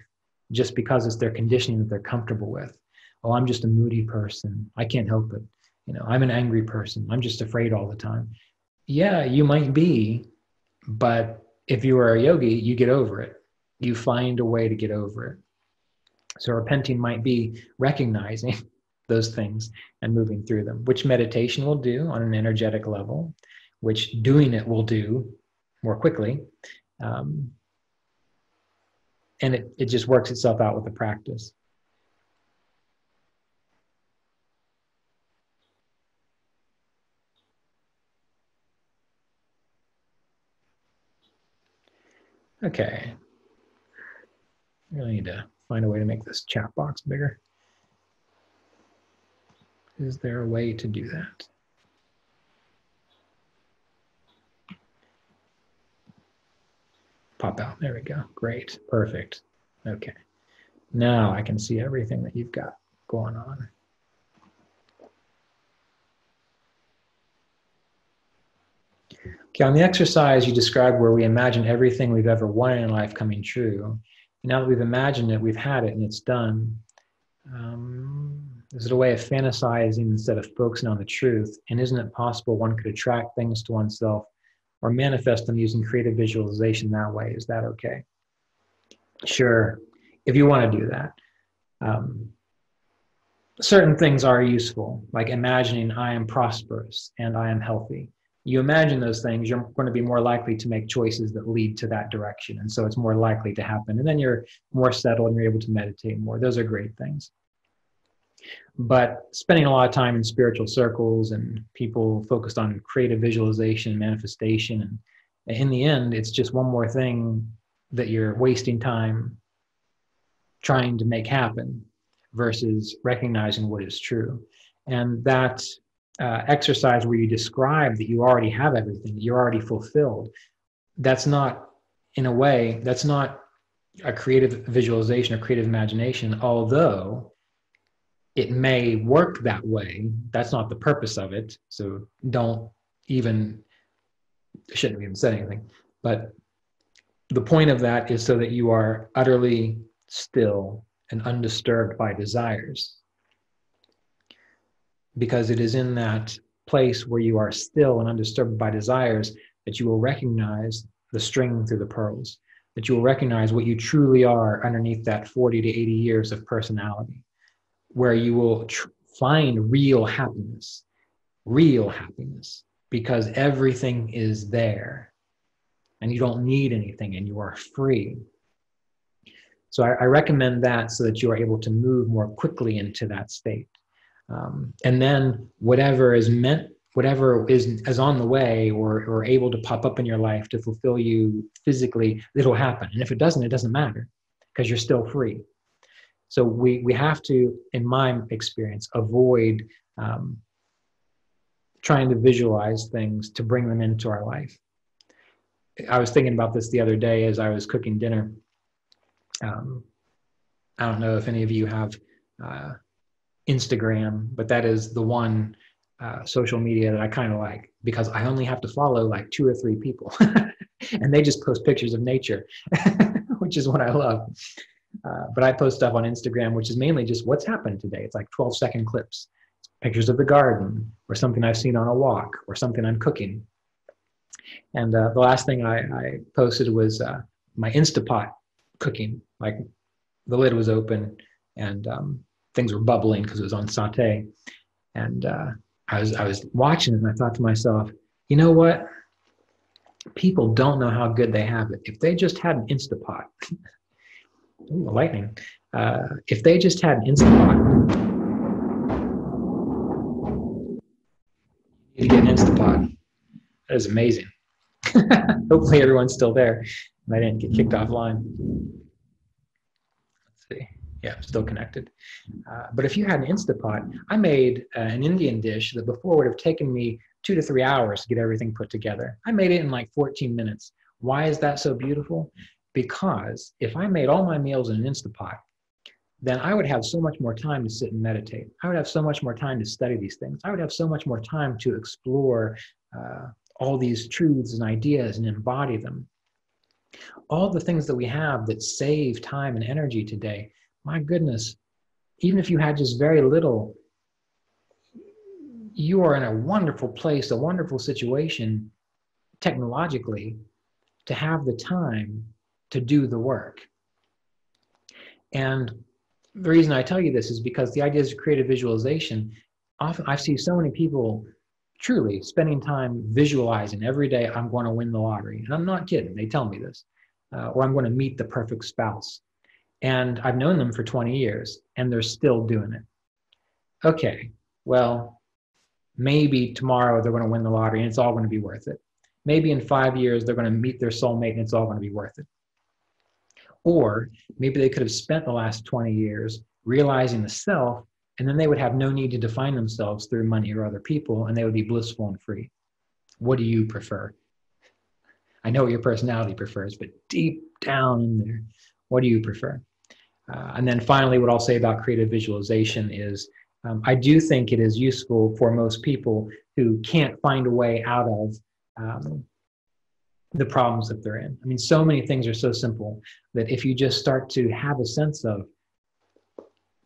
just because it's their conditioning that they're comfortable with. Oh, I'm just a moody person. I can't help it. You know, I'm an angry person. I'm just afraid all the time. Yeah, you might be, but if you are a yogi, you get over it. You find a way to get over it. So repenting might be recognizing those things and moving through them, which meditation will do on an energetic level, which doing it will do more quickly. Um, and it, it just works itself out with the practice. Okay. Really need to find a way to make this chat box bigger. Is there a way to do that? Pop out. There we go. Great. Perfect. Okay. Now I can see everything that you've got going on. Okay, on the exercise you described where we imagine everything we've ever wanted in life coming true. Now that we've imagined it, we've had it, and it's done. Um, is it a way of fantasizing instead of focusing on the truth? And isn't it possible one could attract things to oneself or manifest them using creative visualization that way? Is that okay? Sure, if you want to do that. Um, certain things are useful, like imagining I am prosperous and I am healthy. You imagine those things, you're going to be more likely to make choices that lead to that direction. And so it's more likely to happen. And then you're more settled and you're able to meditate more. Those are great things. But spending a lot of time in spiritual circles and people focused on creative visualization manifestation, and in the end, it's just one more thing that you're wasting time trying to make happen versus recognizing what is true. And that uh, exercise where you describe that you already have everything, you're already fulfilled, that's not, in a way, that's not a creative visualization or creative imagination, although it may work that way. That's not the purpose of it. So don't even, shouldn't even said anything. But the point of that is so that you are utterly still and undisturbed by desires. Because it is in that place where you are still and undisturbed by desires that you will recognize the string through the pearls, that you will recognize what you truly are underneath that 40 to 80 years of personality, where you will tr- find real happiness, real happiness, because everything is there and you don't need anything and you are free so I, I, recommend that so that you are able to move more quickly into that state. Um, and then whatever is meant, whatever is, is on the way or, or able to pop up in your life to fulfill you physically, it'll happen. And if it doesn't, it doesn't matter because you're still free. So we, we have to, in my experience, avoid um, trying to visualize things to bring them into our life. I was thinking about this the other day as I was cooking dinner um, I don't know if any of you have uh, Instagram, but that is the one uh, social media that I kind of like because I only have to follow like two or three people, and they just post pictures of nature, which is what I love. Uh, but I post stuff on Instagram, which is mainly just what's happened today. It's like 12 second clips, it's pictures of the garden, or something I've seen on a walk, or something I'm cooking. And uh, the last thing I, I posted was uh, my Instapot cooking. Like the lid was open and um, things were bubbling because it was on saute. And uh, I was I was watching it and I thought to myself, you know what? People don't know how good they have it. If they just had an Instapot, ooh, lightning. Uh, if they just had an Instapot, you get an Instapot. That is amazing. Hopefully everyone's still there and I didn't get kicked offline. Let's see. Yeah, still connected. Uh, but if you had an Instapot, I made uh, an Indian dish that before would have taken me two to three hours to get everything put together. I made it in like 14 minutes. Why is that so beautiful? Because if I made all my meals in an Instapot, then I would have so much more time to sit and meditate. I would have so much more time to study these things. I would have so much more time to explore uh, all these truths and ideas and embody them all the things that we have that save time and energy today, my goodness, even if you had just very little, you are in a wonderful place, a wonderful situation technologically to have the time to do the work. And the reason I tell you this is because the idea of creative visualization, often I see so many people truly spending time visualizing every day, I'm going to win the lottery. And I'm not kidding, they tell me this uh, or I'm going to meet the perfect spouse. And I've known them for 20 years and they're still doing it. Okay, well, maybe tomorrow they're going to win the lottery and it's all going to be worth it. Maybe in five years they're going to meet their soulmate and it's all going to be worth it. Or maybe they could have spent the last 20 years realizing the self, and then they would have no need to define themselves through money or other people, and they would be blissful and free. What do you prefer? I know what your personality prefers, but deep down in there, what do you prefer? Uh, and then finally, what I'll say about creative visualization is um, I do think it is useful for most people who can't find a way out of um, the problems that they're in. I mean, so many things are so simple that if you just start to have a sense of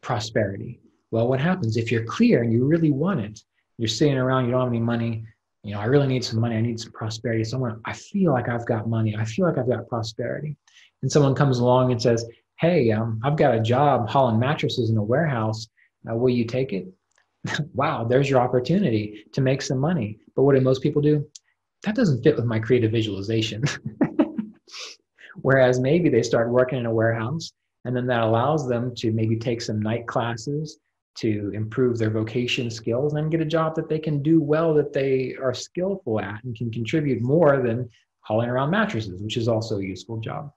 prosperity, well, what happens if you're clear and you really want it? You're sitting around, you don't have any money. You know, I really need some money. I need some prosperity. Someone, I feel like I've got money. I feel like I've got prosperity. And someone comes along and says, Hey, um, I've got a job hauling mattresses in a warehouse. Uh, will you take it? wow, there's your opportunity to make some money. But what do most people do? That doesn't fit with my creative visualization. Whereas maybe they start working in a warehouse and then that allows them to maybe take some night classes to improve their vocation skills and get a job that they can do well that they are skillful at and can contribute more than hauling around mattresses, which is also a useful job.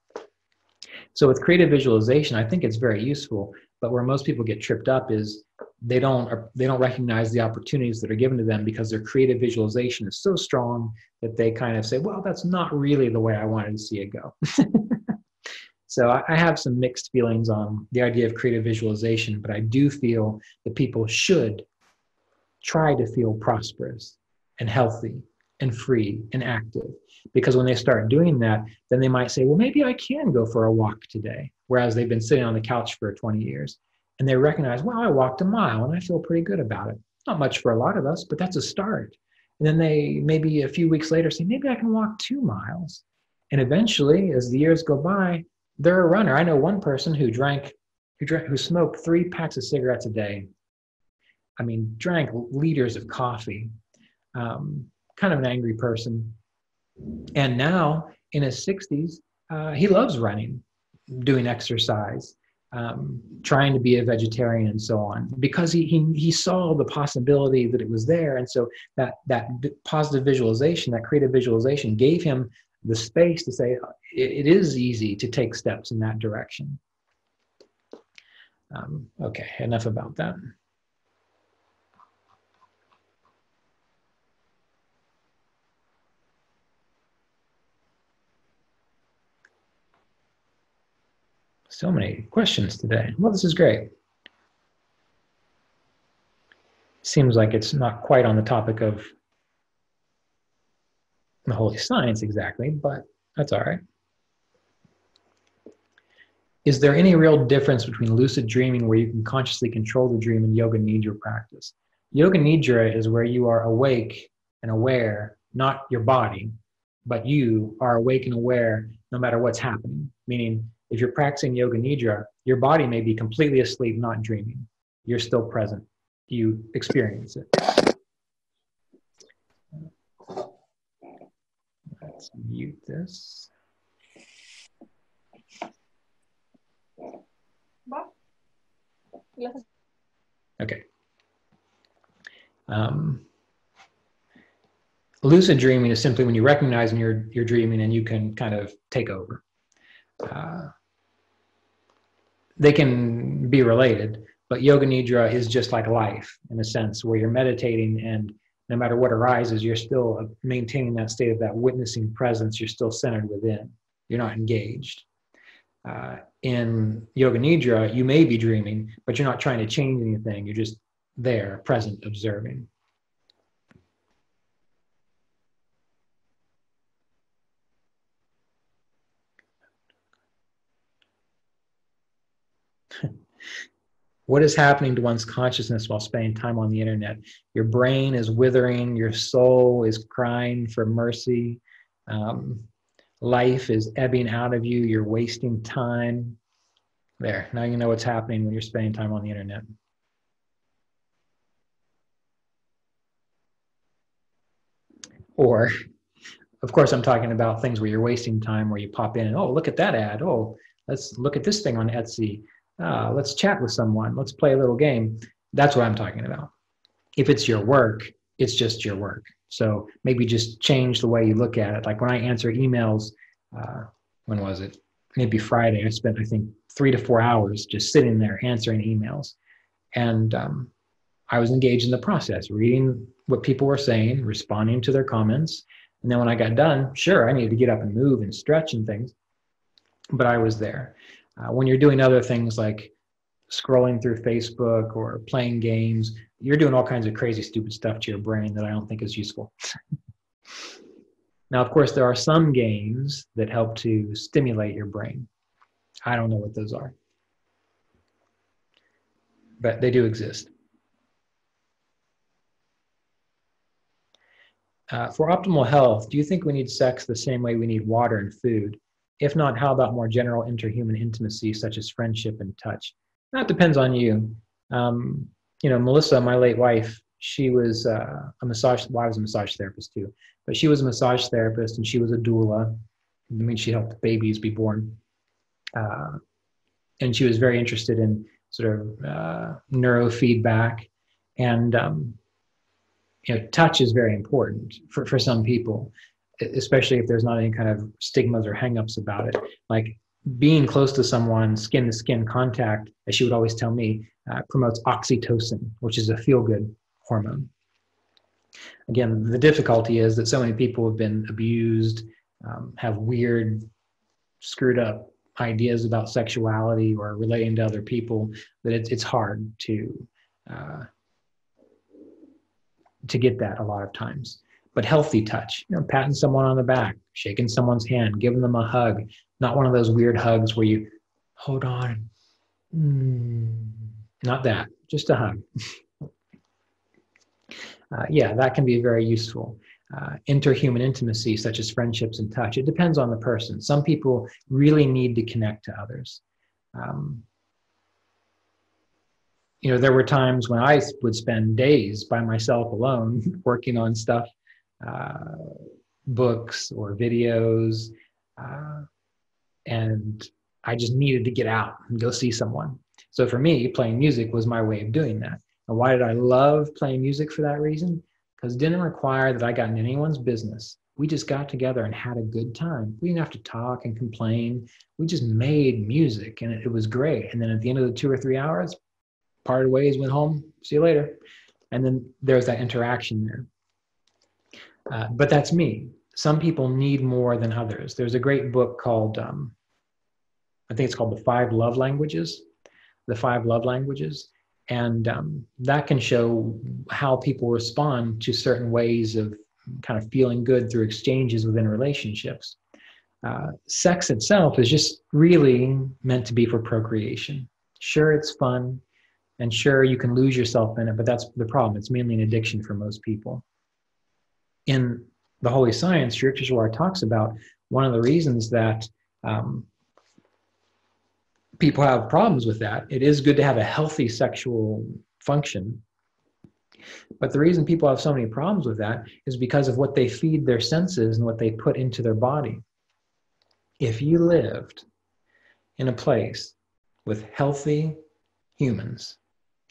So with creative visualization, I think it's very useful, but where most people get tripped up is they don't they don't recognize the opportunities that are given to them because their creative visualization is so strong that they kind of say, well, that's not really the way I wanted to see it go. so I have some mixed feelings on the idea of creative visualization, but I do feel that people should try to feel prosperous and healthy and free and active. Because when they start doing that, then they might say, well, maybe I can go for a walk today, whereas they've been sitting on the couch for 20 years. And they recognize, wow, I walked a mile and I feel pretty good about it. Not much for a lot of us, but that's a start. And then they maybe a few weeks later say, maybe I can walk two miles. And eventually, as the years go by, they're a runner. I know one person who drank, who drank, who smoked three packs of cigarettes a day. I mean, drank liters of coffee. Um, kind of an angry person. And now in his 60s, uh, he loves running, doing exercise, um, trying to be a vegetarian and so on because he, he, he saw the possibility that it was there. And so that, that positive visualization, that creative visualization gave him the space to say it, it is easy to take steps in that direction. Um, okay, enough about that. So many questions today. Well, this is great. Seems like it's not quite on the topic of the holy science exactly, but that's all right. Is there any real difference between lucid dreaming where you can consciously control the dream and yoga nidra practice? Yoga nidra is where you are awake and aware, not your body, but you are awake and aware no matter what's happening, meaning if you're practicing yoga nidra, your body may be completely asleep, not dreaming. You're still present. You experience it. Let's mute this. Okay. Um, lucid dreaming is simply when you recognize you're you're dreaming and you can kind of take over. Uh, they can be related, but yoga nidra is just like life in a sense where you're meditating and no matter what arises, you're still maintaining that state of that witnessing presence. You're still centered within. You're not engaged. Uh, in yoga nidra, you may be dreaming, but you're not trying to change anything. You're just there, present, observing. What is happening to one's consciousness while spending time on the internet? Your brain is withering, your soul is crying for mercy, um, life is ebbing out of you, you're wasting time. There, now you know what's happening when you're spending time on the internet. Or, of course, I'm talking about things where you're wasting time, where you pop in and, oh, look at that ad. Oh, let's look at this thing on Etsy uh, let's chat with someone, let's play a little game. That's what I'm talking about. If it's your work, it's just your work. So maybe just change the way you look at it. Like when I answer emails, uh, when was it? maybe Friday, I spent, I think, three to four hours just sitting there answering emails. And um, I was engaged in the process, reading what people were saying, responding to their comments. And then when I got done, sure, I needed to get up and move and stretch and things, but I was there. Uh, when you're doing other things like scrolling through Facebook or playing games, you're doing all kinds of crazy, stupid stuff to your brain that I don't think is useful. now, of course, there are some games that help to stimulate your brain. I don't know what those are, but they do exist. Uh, for optimal health, do you think we need sex the same way we need water and food? If not, how about more general interhuman intimacy, such as friendship and touch? That depends on you. Um, you know, Melissa, my late wife, she was uh, a massage. Well, I was a massage therapist too, but she was a massage therapist, and she was a doula. I mean, she helped babies be born, uh, and she was very interested in sort of uh, neurofeedback, and um, you know, touch is very important for for some people, especially if there's not any kind of stigmas or hangups about it. Like being close to someone, skin to skin contact, as she would always tell me, uh, promotes oxytocin, which is a feel good hormone. Again, the difficulty is that so many people have been abused, um, have weird, screwed up ideas about sexuality or relating to other people that it's, it's hard to uh, to get that a lot of times but healthy touch. You know, patting someone on the back, shaking someone's hand, giving them a hug, not one of those weird hugs where you hold on. Mm, not that, just a hug. uh, yeah, that can be very useful. Uh, interhuman intimacy, such as friendships and touch, it depends on the person. Some people really need to connect to others. Um, you know, there were times when I would spend days by myself alone working on stuff uh, books or videos. Uh, and I just needed to get out and go see someone. So for me, playing music was my way of doing that. And why did I love playing music for that reason? Because it didn't require that I got in anyone's business. We just got together and had a good time. We didn't have to talk and complain. We just made music and it, it was great. And then at the end of the two or three hours, parted ways, went home, see you later. And then there's that interaction there. Uh, but that's me. Some people need more than others. There's a great book called, um, I think it's called The Five Love Languages. The Five Love Languages. And um, that can show how people respond to certain ways of kind of feeling good through exchanges within relationships. Uh, sex itself is just really meant to be for procreation. Sure, it's fun, and sure, you can lose yourself in it, but that's the problem. It's mainly an addiction for most people in the Holy Science, Yukteswar talks about one of the reasons that um, people have problems with that. It is good to have a healthy sexual function. But the reason people have so many problems with that is because of what they feed their senses and what they put into their body. If you lived in a place with healthy humans,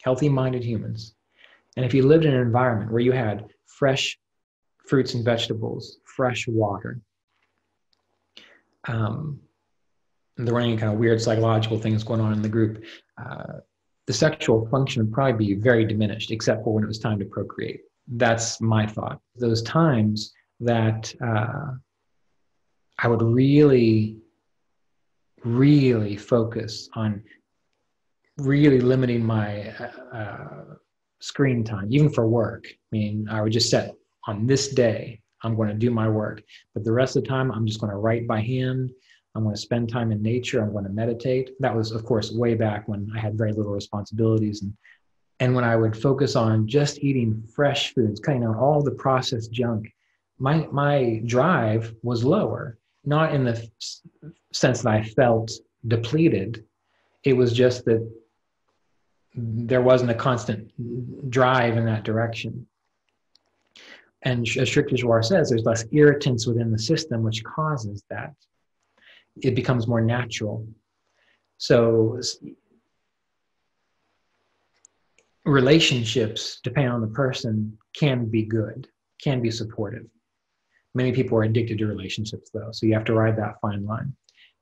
healthy minded humans, and if you lived in an environment where you had fresh fruits and vegetables, fresh water. Um, there were any kind of weird psychological things going on in the group. Uh, the sexual function would probably be very diminished, except for when it was time to procreate. That's my thought. Those times that uh, I would really, really focus on really limiting my uh, uh screen time, even for work. I mean, I would just set on this day, I'm going to do my work. But the rest of the time, I'm just going to write by hand. I'm going to spend time in nature. I'm going to meditate. That was, of course, way back when I had very little responsibilities. And, and when I would focus on just eating fresh foods, cutting out all the processed junk, my, my drive was lower, not in the sense that I felt depleted. It was just that there wasn't a constant drive in that direction. And as Sri Yukteswar says, there's less irritants within the system, which causes that. It becomes more natural. So relationships, depending on the person, can be good, can be supportive. Many people are addicted to relationships, though, so you have to ride that fine line.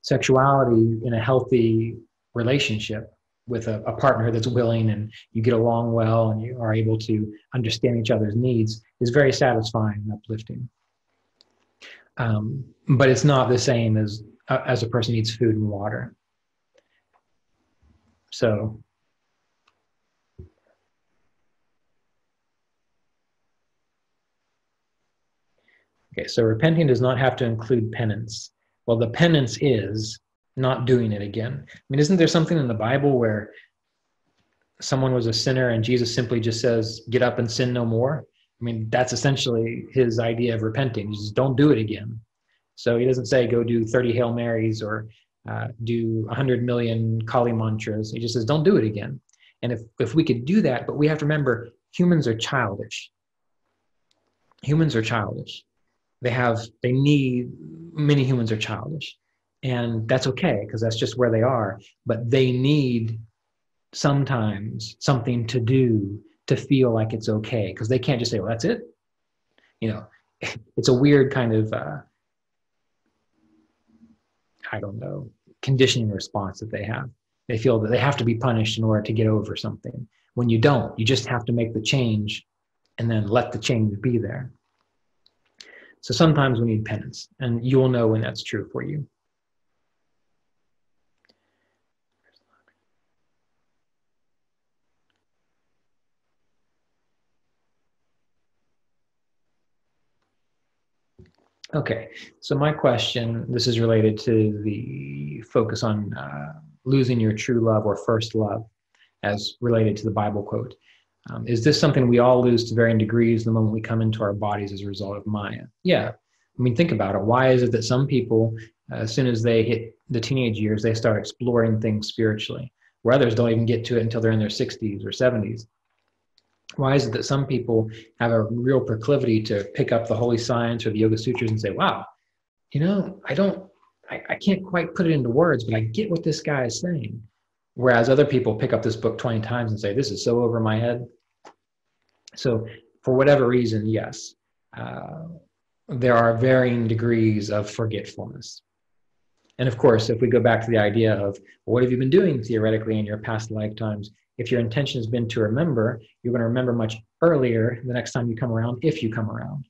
sexuality in a healthy relationship with a, a, partner that's willing and you get along well and you are able to understand each other's needs is very satisfying and uplifting. Um, but it's not the same as uh, as a person needs food and water. So. Okay, so repenting does not have to include penance. Well, the penance is not doing it again. I mean, isn't there something in the Bible where someone was a sinner and Jesus simply just says, get up and sin no more? I mean, that's essentially his idea of repenting. He just don't do it again. So he doesn't say go do 30 Hail Marys or uh, do 100 million Kali mantras. He just says don't do it again. And if, if we could do that, but we have to remember humans are childish. Humans are childish. They have, they need, many humans are childish and that's okay because that's just where they are. But they need sometimes something to do to feel like it's okay because they can't just say well that's it. You know it's a weird kind of uh, i don't know conditioning response that they have. They feel that they have to be punished in order to get over something. When you don't you just have to make the change and then let the change be there. So sometimes we need penance and you will know when that's true for you Okay, so my question, this is related to the focus on uh, losing your true love or first love as related to the Bible quote. Um, is this something we all lose to varying degrees the moment we come into our bodies as a result of Maya? Yeah. I mean, think about it. Why is it that some people, uh, as soon as they hit the teenage years, they start exploring things spiritually, where others don't even get to it until they're in their 60s or 70s? Why is it that some people have a real proclivity to pick up the holy science or the yoga sutras and say wow you know i don't I, I can't quite put it into words but i get what this guy is saying. Whereas other people pick up this book 20 times and say this is so over my head. So for whatever reason yes uh, there are varying degrees of forgetfulness. And of course if we go back to the idea of what have you been doing theoretically in your past lifetimes if your intention has been to remember, you're going to remember much earlier the next time you come around, if you come around.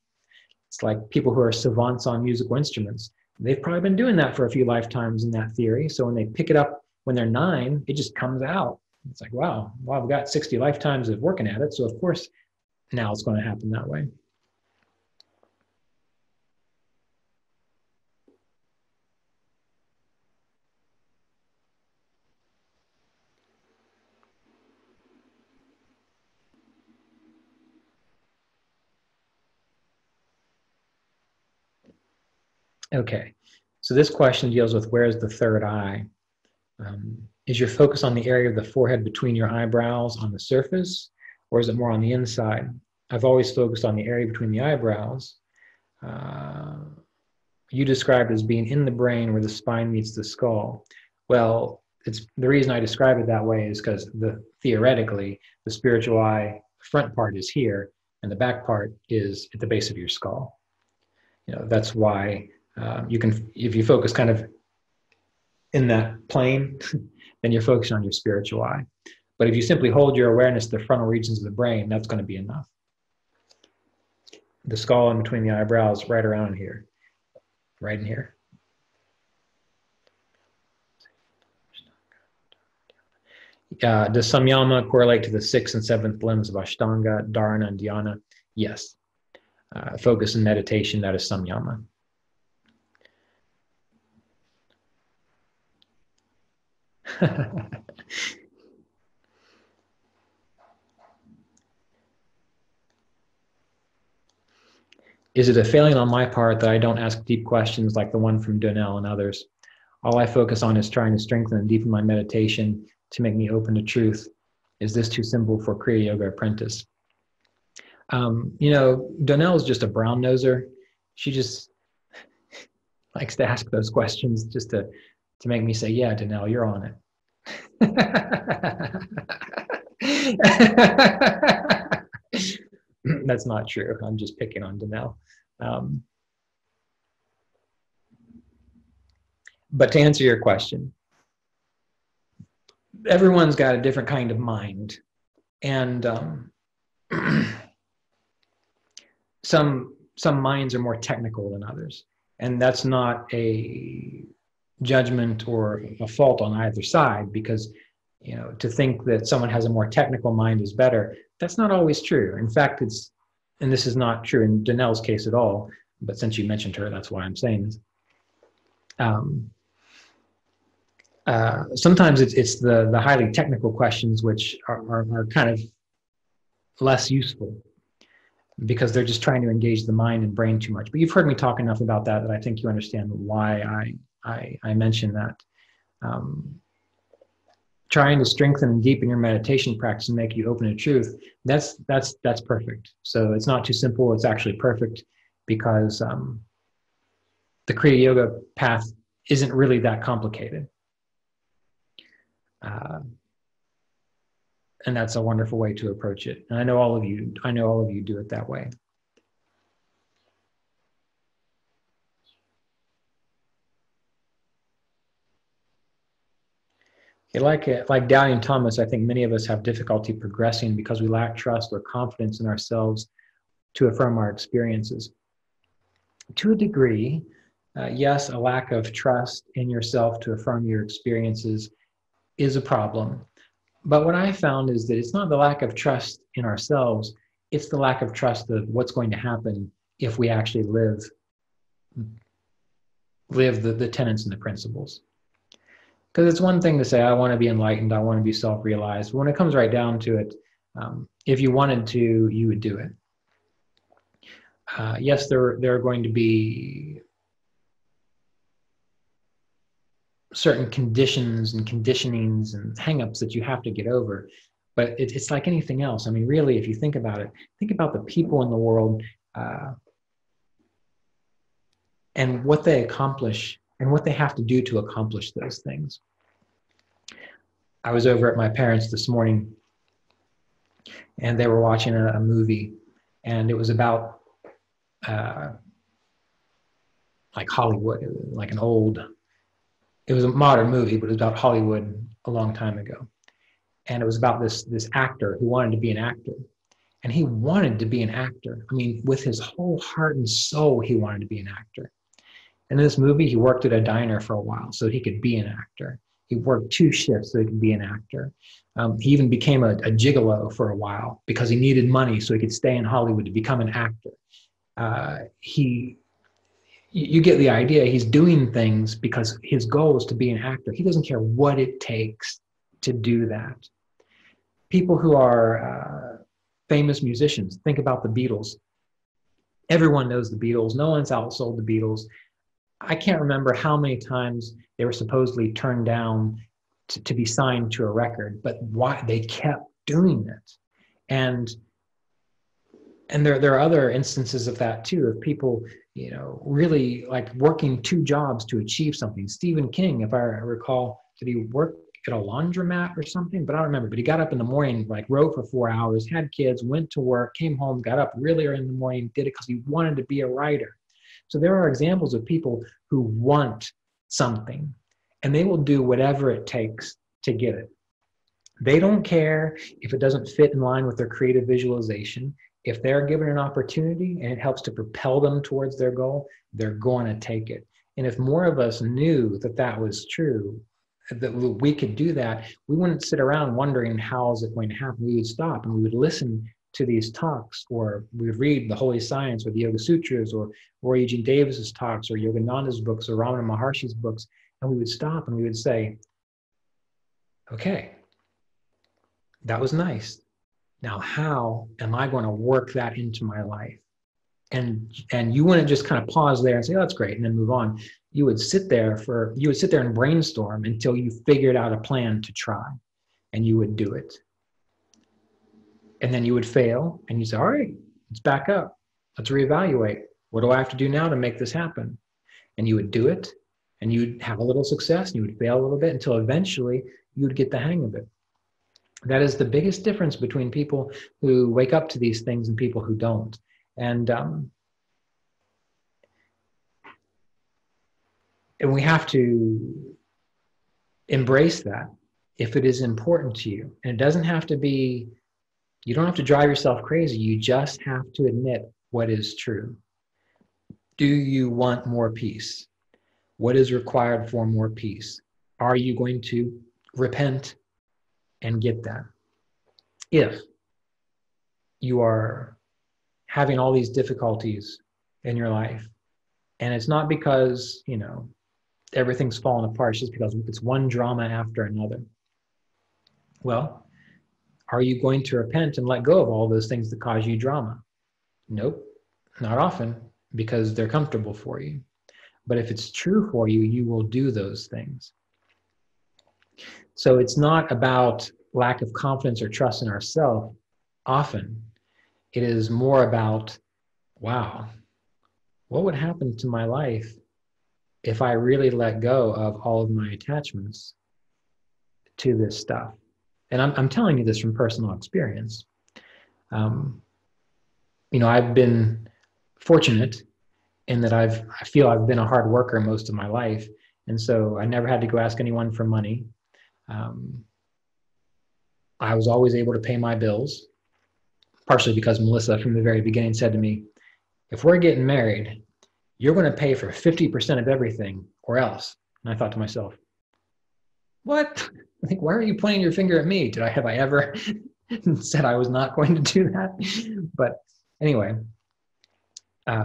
It's like people who are savants on musical instruments. They've probably been doing that for a few lifetimes in that theory. So when they pick it up when they're nine, it just comes out. It's like, wow, well, I've got 60 lifetimes of working at it. So of course, now it's going to happen that way. Okay, so this question deals with where's the third eye? Um, is your focus on the area of the forehead between your eyebrows on the surface, or is it more on the inside? I've always focused on the area between the eyebrows. Uh, you described as being in the brain where the spine meets the skull. Well, it's the reason I describe it that way is because the theoretically the spiritual eye front part is here and the back part is at the base of your skull. You know that's why uh, you can if you focus kind of in that plane then you're focusing on your spiritual eye. But if you simply hold your awareness to the frontal regions of the brain that's going to be enough. The skull in between the eyebrows right around here. Right in here. Uh, does samyama correlate to the sixth and seventh limbs of ashtanga dharana and dhyana? Yes. Uh, focus and meditation that is samyama Is it a failing on my part that I don't ask deep questions like the one from Donnell and others? All I focus on is trying to strengthen and deepen my meditation to make me open to truth. Is this too simple for Kriya Yoga apprentice? Um, you know, Donnell is just a brown noser. She just likes to ask those questions just to to make me say, "Yeah, Donnell, you're on it." That's not true. I'm just picking on Danelle. Um, but to answer your question, everyone's got a different kind of mind, and um, some some minds are more technical than others, and that's not a judgment or a fault on either side because you know to think that someone has a more technical mind is better that's not always true in fact it's and this is not true in Danelle's case at all but since you mentioned her that's why i'm saying this um, uh, sometimes it's, it's the, the highly technical questions which are, are, are kind of less useful because they're just trying to engage the mind and brain too much. But you've heard me talk enough about that that I think you understand why I I, I mentioned that. Um, trying to strengthen and deepen your meditation practice and make you open to truth that's that's that's perfect. So it's not too simple it's actually perfect because um, the kriya yoga path isn't really that complicated. Uh, and that's a wonderful way to approach it. And i know all of you i know all of you do it that way like like Doubting Thomas, I think many of us have difficulty progressing because we lack trust or confidence in ourselves to affirm our experiences. To a degree, uh, yes, a lack of trust in yourself to affirm your experiences is a problem. But what I found is that it's not the lack of trust in ourselves, it's the lack of trust of what's going to happen if we actually live live the, the tenets and the principles because it's one thing to say i want to be enlightened i want to be self-realized. When it comes right down to it um, if you wanted to you would do it. Uh, yes there, there are going to be certain conditions and conditionings and hangups that you have to get over but it, it's like anything else. I mean really if you think about it think about the people in the world uh, and what they accomplish and what they have to do to accomplish those things. I was over at my parents this morning and they were watching a, a movie and it was about uh, like Hollywood, like an old, it was a modern movie, but it was about Hollywood a long time ago. And it was about this, this actor who wanted to be an actor. And he wanted to be an actor. I mean, with his whole heart and soul, he wanted to be an actor in this movie, he worked at a diner for a while so he could be an actor. He worked two shifts so he could be an actor. Um, he even became a, a, gigolo for a while because he needed money so he could stay in Hollywood to become an actor. Uh, he, you get the idea. He's doing things because his goal is to be an actor. He doesn't care what it takes to do that. People who are uh, famous musicians, think about the Beatles. Everyone knows the Beatles. No one's outsold the Beatles. I can't remember how many times they were supposedly turned down to, to be signed to a record, but why they kept doing it. And and there, there are other instances of that too, of people, you know, really like working two jobs to achieve something. Stephen King, if I recall, did he work at a laundromat or something? But I don't remember. But he got up in the morning, like wrote for four hours, had kids, went to work, came home, got up really early in the morning, did it because he wanted to be a writer. So there are examples of people who want something and they will do whatever it takes to get it. They don't care if it doesn't fit in line with their creative visualization. If they're given an opportunity and it helps to propel them towards their goal, they're going to take it. And if more of us knew that that was true, that we could do that, we wouldn't sit around wondering how is it going to happen. We would stop and we would listen to these talks, or we would read the Holy Science or the Yoga Sutras, or Roy Eugene Davis's talks, or Yogananda's books, or Ramana Maharshi's books, and we would stop and we would say, okay, that was nice. Now, how am I going to work that into my life? And and you wouldn't just kind of pause there and say, oh, that's great, and then move on. You would sit there for you would sit there and brainstorm until you figured out a plan to try, and you would do it and then you would fail and you say all right let's back up. Let's reevaluate. What do i have to do now to make this happen? And you would do it and you'd have a little success and you would fail a little bit until eventually you would get the hang of it. That is the biggest difference between people who wake up to these things and people who don't. And um, and we have to embrace that if it is important to you. And it doesn't have to be, you don't have to drive yourself crazy. You just have to admit what is true. Do you want more peace? What is required for more peace? Are you going to repent and get that? If you are having all these difficulties in your life, and it's not because, you know, everything's fallen apart, it's just because it's one drama after another. Well, are you going to repent and let go of all those things that cause you drama? Nope, not often, because they're comfortable for you. But if it's true for you, you will do those things. So it's not about lack of confidence or trust in ourselves often. It is more about, wow, what would happen to my life if I really let go of all of my attachments to this stuff? And I'm, I'm telling you this from personal experience. Um, you know, I've been fortunate in that I've, I feel I've been a hard worker most of my life. And so I never had to go ask anyone for money. Um, I was always able to pay my bills, partially because Melissa from the very beginning said to me, if we're getting married, you're going to pay for 50% of everything or else. And I thought to myself, what? Like, why are you pointing your finger at me? Did I have I ever said I was not going to do that? But anyway, uh,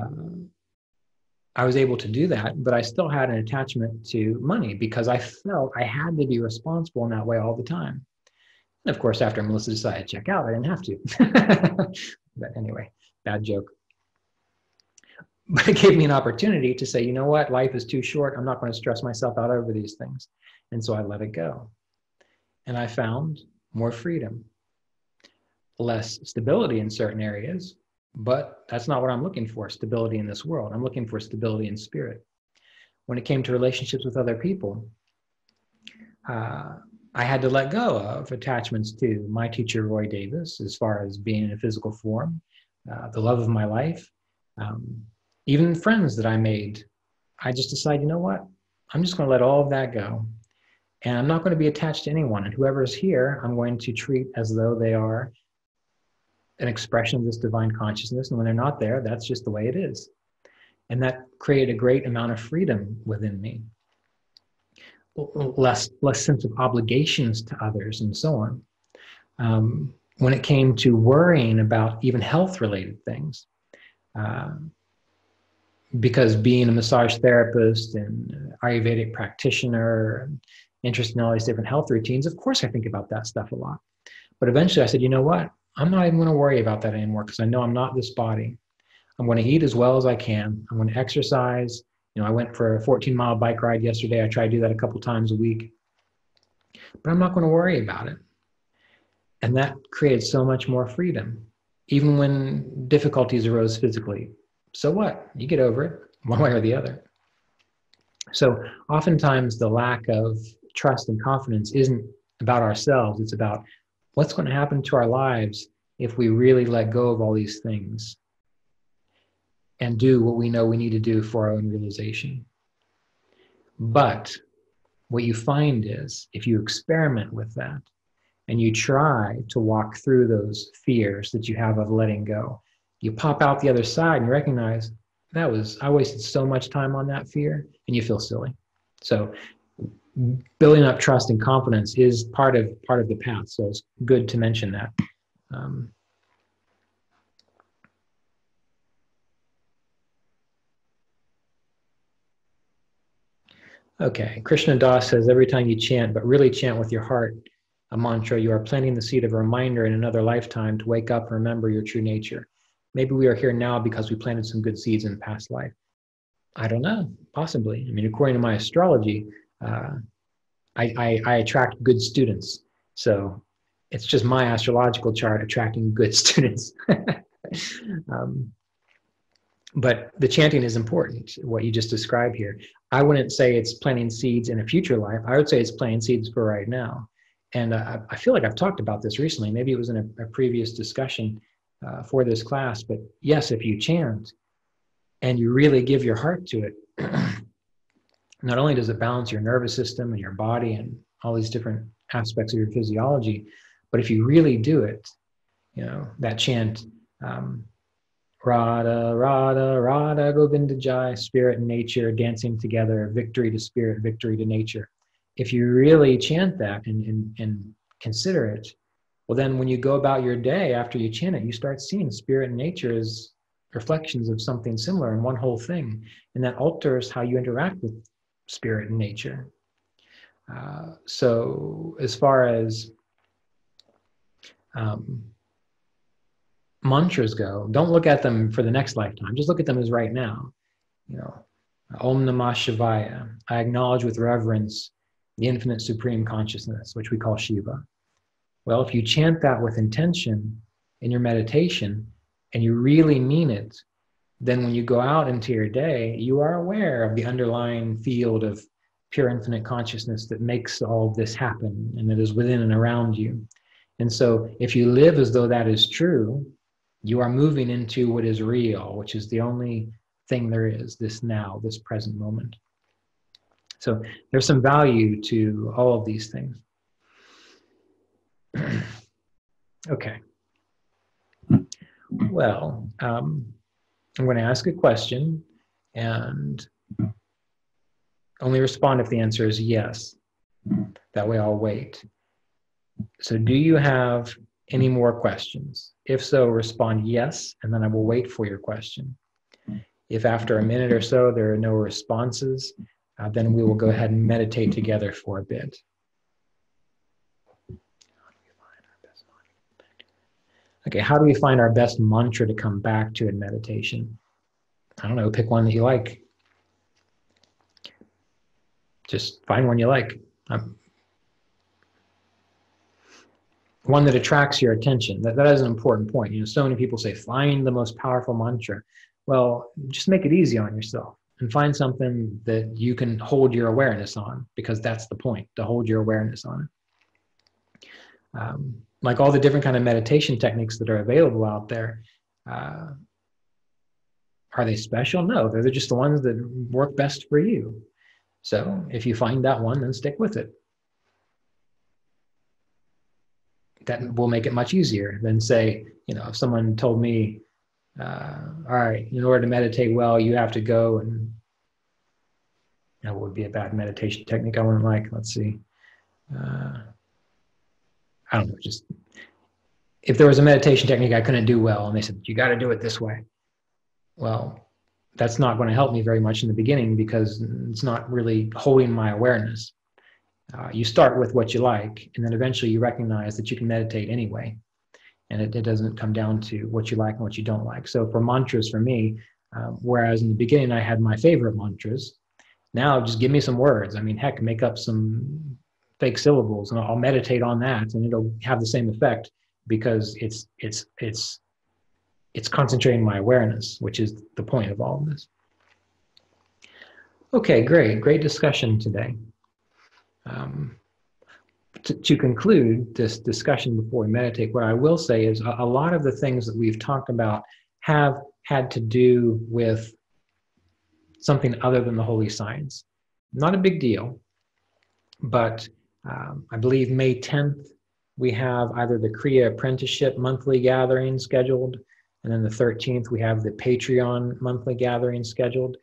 I was able to do that, but I still had an attachment to money because I felt I had to be responsible in that way all the time. And of course, after Melissa decided to check out, I didn't have to. but anyway, bad joke but it gave me an opportunity to say, you know what, life is too short. I'm not going to stress myself out over these things. And so I let it go. And I found more freedom, less stability in certain areas, but that's not what I'm looking for stability in this world. I'm looking for stability in spirit. When it came to relationships with other people, uh, I had to let go of attachments to my teacher, Roy Davis, as far as being in a physical form, uh, the love of my life. Um, even friends that I made, I just decided, you know what? I'm just going to let all of that go. And I'm not going to be attached to anyone. And whoever's here, I'm going to treat as though they are an expression of this divine consciousness. And when they're not there, that's just the way it is. And that created a great amount of freedom within me. Less, less sense of obligations to others and so on. Um, when it came to worrying about even health related things, uh, because being a massage therapist and Ayurvedic practitioner and interested in all these different health routines, of course I think about that stuff a lot. But eventually I said, you know what? I'm not even going to worry about that anymore because I know I'm not this body. I'm going to eat as well as I can. I'm going to exercise. You know, I went for a 14 mile bike ride yesterday. I try to do that a couple times a week. But I'm not going to worry about it. And that created so much more freedom, even when difficulties arose physically so what? You get over it one way or the other. So oftentimes the lack of trust and confidence isn't about ourselves, it's about what's going to happen to our lives if we really let go of all these things and do what we know we need to do for our own realization. But what you find is if you experiment with that and you try to walk through those fears that you have of letting go, you pop out the other side and you recognize that was I wasted so much time on that fear, and you feel silly. So building up trust and confidence is part of part of the path. So it's good to mention that. Um, okay, Krishna Das says every time you chant, but really chant with your heart, a mantra, you are planting the seed of a reminder in another lifetime to wake up and remember your true nature. Maybe we are here now because we planted some good seeds in past life. I don't know, possibly. I mean, according to my astrology, uh, I, I, I attract good students. So it's just my astrological chart attracting good students. um, but the chanting is important, what you just described here. I wouldn't say it's planting seeds in a future life. I would say it's planting seeds for right now. And uh, I feel like I've talked about this recently. Maybe it was in a, a previous discussion uh, for this class. But yes, if you chant and you really give your heart to it, not only does it balance your nervous system and your body and all these different aspects of your physiology, but if you really do it, you know, that chant, um, Radha, Radha, Radha, Govinda Jai, spirit and nature dancing together, victory to spirit, victory to nature. If you really chant that and, and, and consider it, well, then when you go about your day after you chant it, you start seeing spirit and nature as reflections of something similar in one whole thing. And that alters how you interact with spirit and nature. Uh, so, as far as um, mantras go, don't look at them for the next lifetime. Just look at them as right now. You know, Om Namah Shivaya. I acknowledge with reverence the infinite supreme consciousness, which we call Shiva. Well, if you chant that with intention in your meditation and you really mean it, then when you go out into your day, you are aware of the underlying field of pure infinite consciousness that makes all this happen and that is within and around you. And so, if you live as though that is true, you are moving into what is real, which is the only thing there is this now, this present moment. So, there's some value to all of these things. okay. Well, um, I'm going to ask a question and only respond if the answer is yes. That way I'll wait. So, do you have any more questions? If so, respond yes, and then I will wait for your question. If after a minute or so there are no responses, uh, then we will go ahead and meditate together for a bit. Okay, how do we find our best mantra to come back to in meditation? I don't know, pick one that you like. Just find one you like. Um, one that attracts your attention. That, that is an important point. You know, so many people say, find the most powerful mantra. Well, just make it easy on yourself and find something that you can hold your awareness on because that's the point to hold your awareness on. Um, like all the different kind of meditation techniques that are available out there uh, are they special? No they're just the ones that work best for you. So if you find that one then stick with it. That will make it much easier than say you know if someone told me uh, all right in order to meditate well you have to go and you know, would be a bad meditation technique i wouldn't like let's see uh, I don't know, just if there was a meditation technique I couldn't do well, and they said, you got to do it this way. Well, that's not going to help me very much in the beginning because it's not really holding my awareness. Uh, you start with what you like, and then eventually you recognize that you can meditate anyway. And it, it doesn't come down to what you like and what you don't like. So for mantras, for me, um, whereas in the beginning I had my favorite mantras, now just give me some words. I mean, heck, make up some fake syllables and I'll meditate on that and it'll have the same effect because it's it's it's it's concentrating my awareness, which is the point of all of this. Okay, great, great discussion today. Um, to, to, conclude this discussion before we meditate, what I will say is a, a lot of the things that we've talked about have had to do with something other than the Holy Science. Not a big deal, but um, I believe May 10th, we have either the Kriya Apprenticeship monthly gathering scheduled, and then the 13th, we have the Patreon monthly gathering scheduled.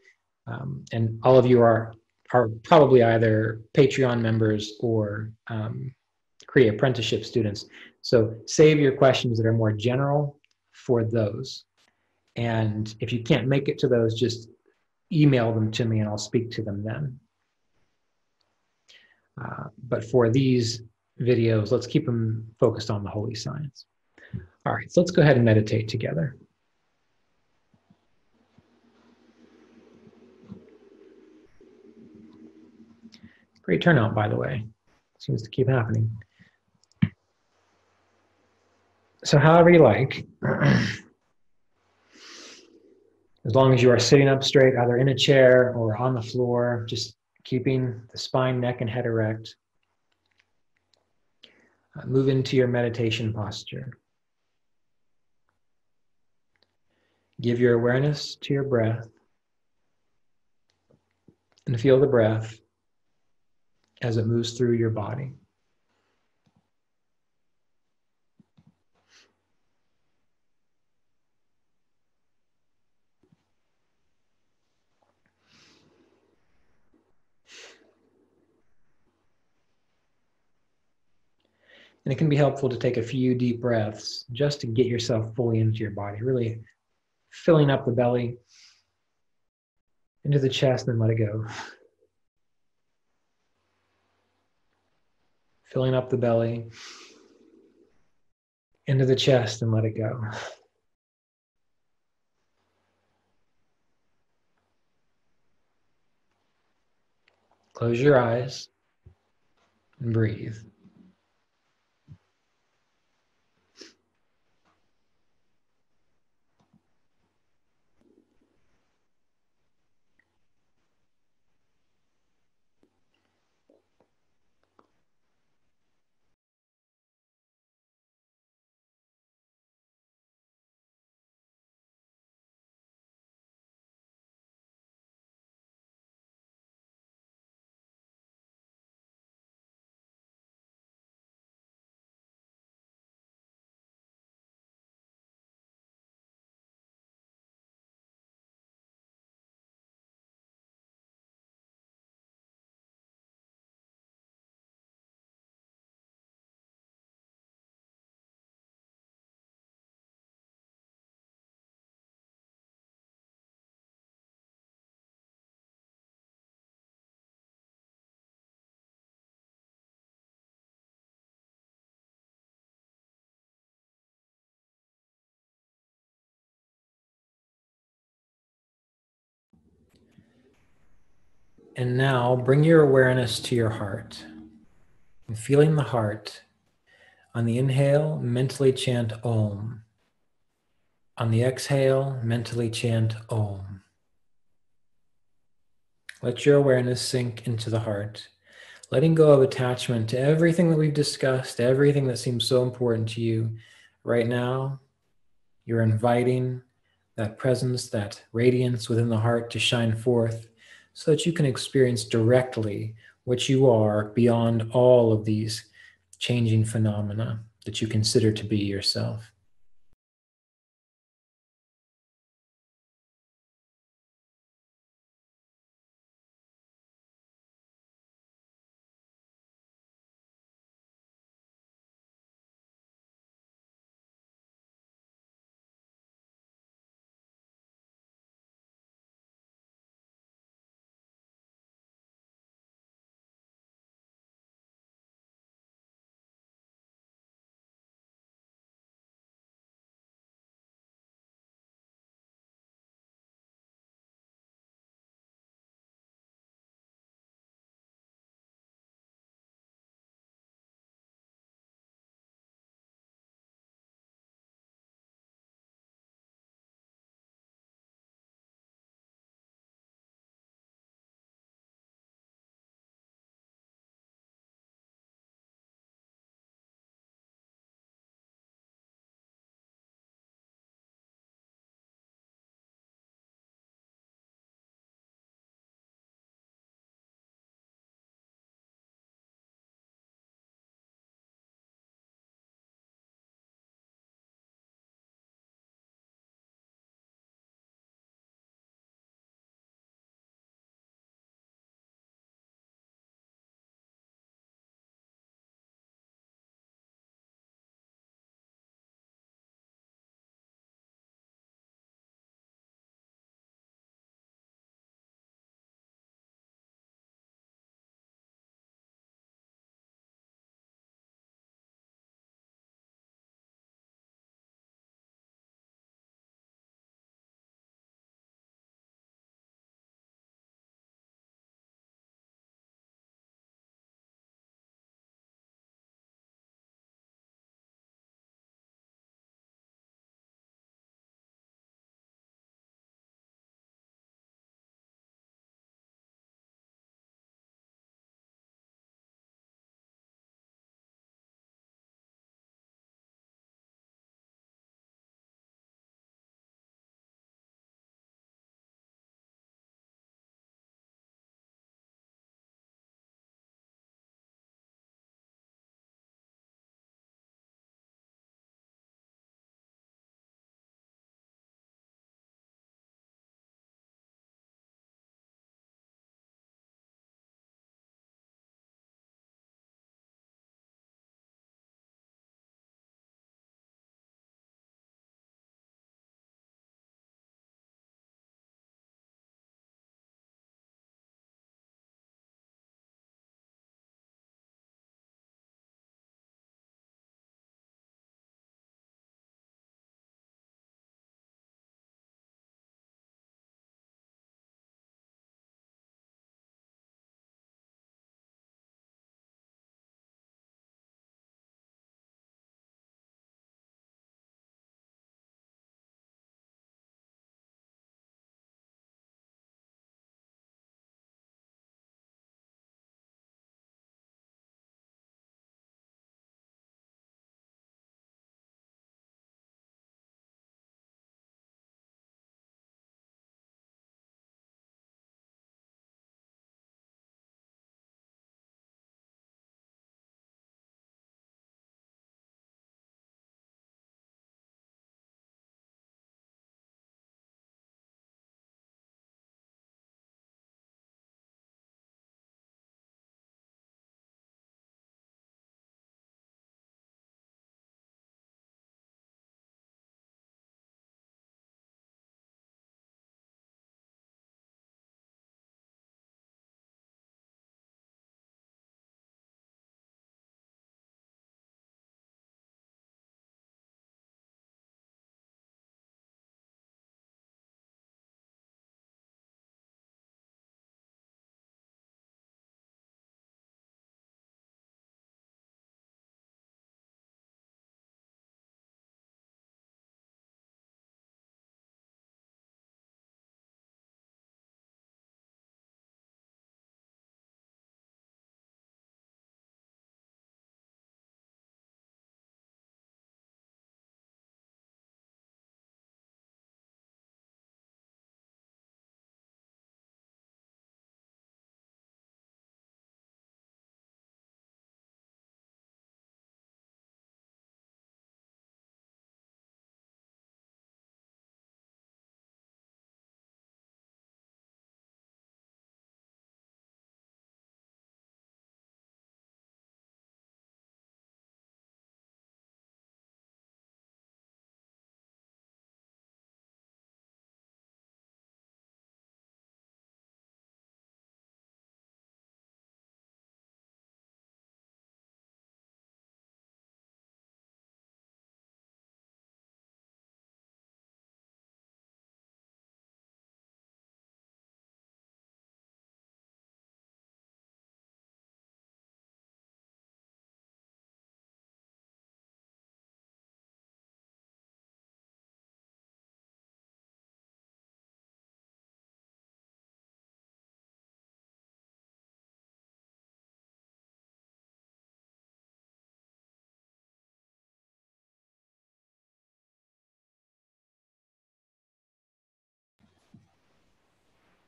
Um, and all of you are, are probably either Patreon members or um, Apprenticeship students. So save your questions that are more general for those. And if you can't make it to those, just email them to me and I'll speak to them then. Uh, but for these videos, let's keep them focused on the Holy Science. All right, so let's go ahead and meditate together. Great turnout, by the way. Seems to keep happening. So however you like, as long as you are sitting up straight, either in a chair or on the floor, just keeping the spine, neck, and head erect. Uh, move into your meditation posture. Give your awareness to your breath. And feel the breath as it moves through your body. And it can be helpful to take a few deep breaths just to get yourself fully into your body, really filling up the belly, into the chest, and let it go. Filling up the belly, into the chest, and let it go. Close your eyes and breathe. And now bring your awareness to your heart. And feeling the heart, on the inhale, mentally chant Om. On the exhale, mentally chant Om. Let your awareness sink into the heart, letting go of attachment to everything that we've discussed, everything that seems so important to you. Right now, you're inviting that presence, that radiance within the heart to shine forth so that you can experience directly what you are beyond all of these changing phenomena that you consider to be yourself.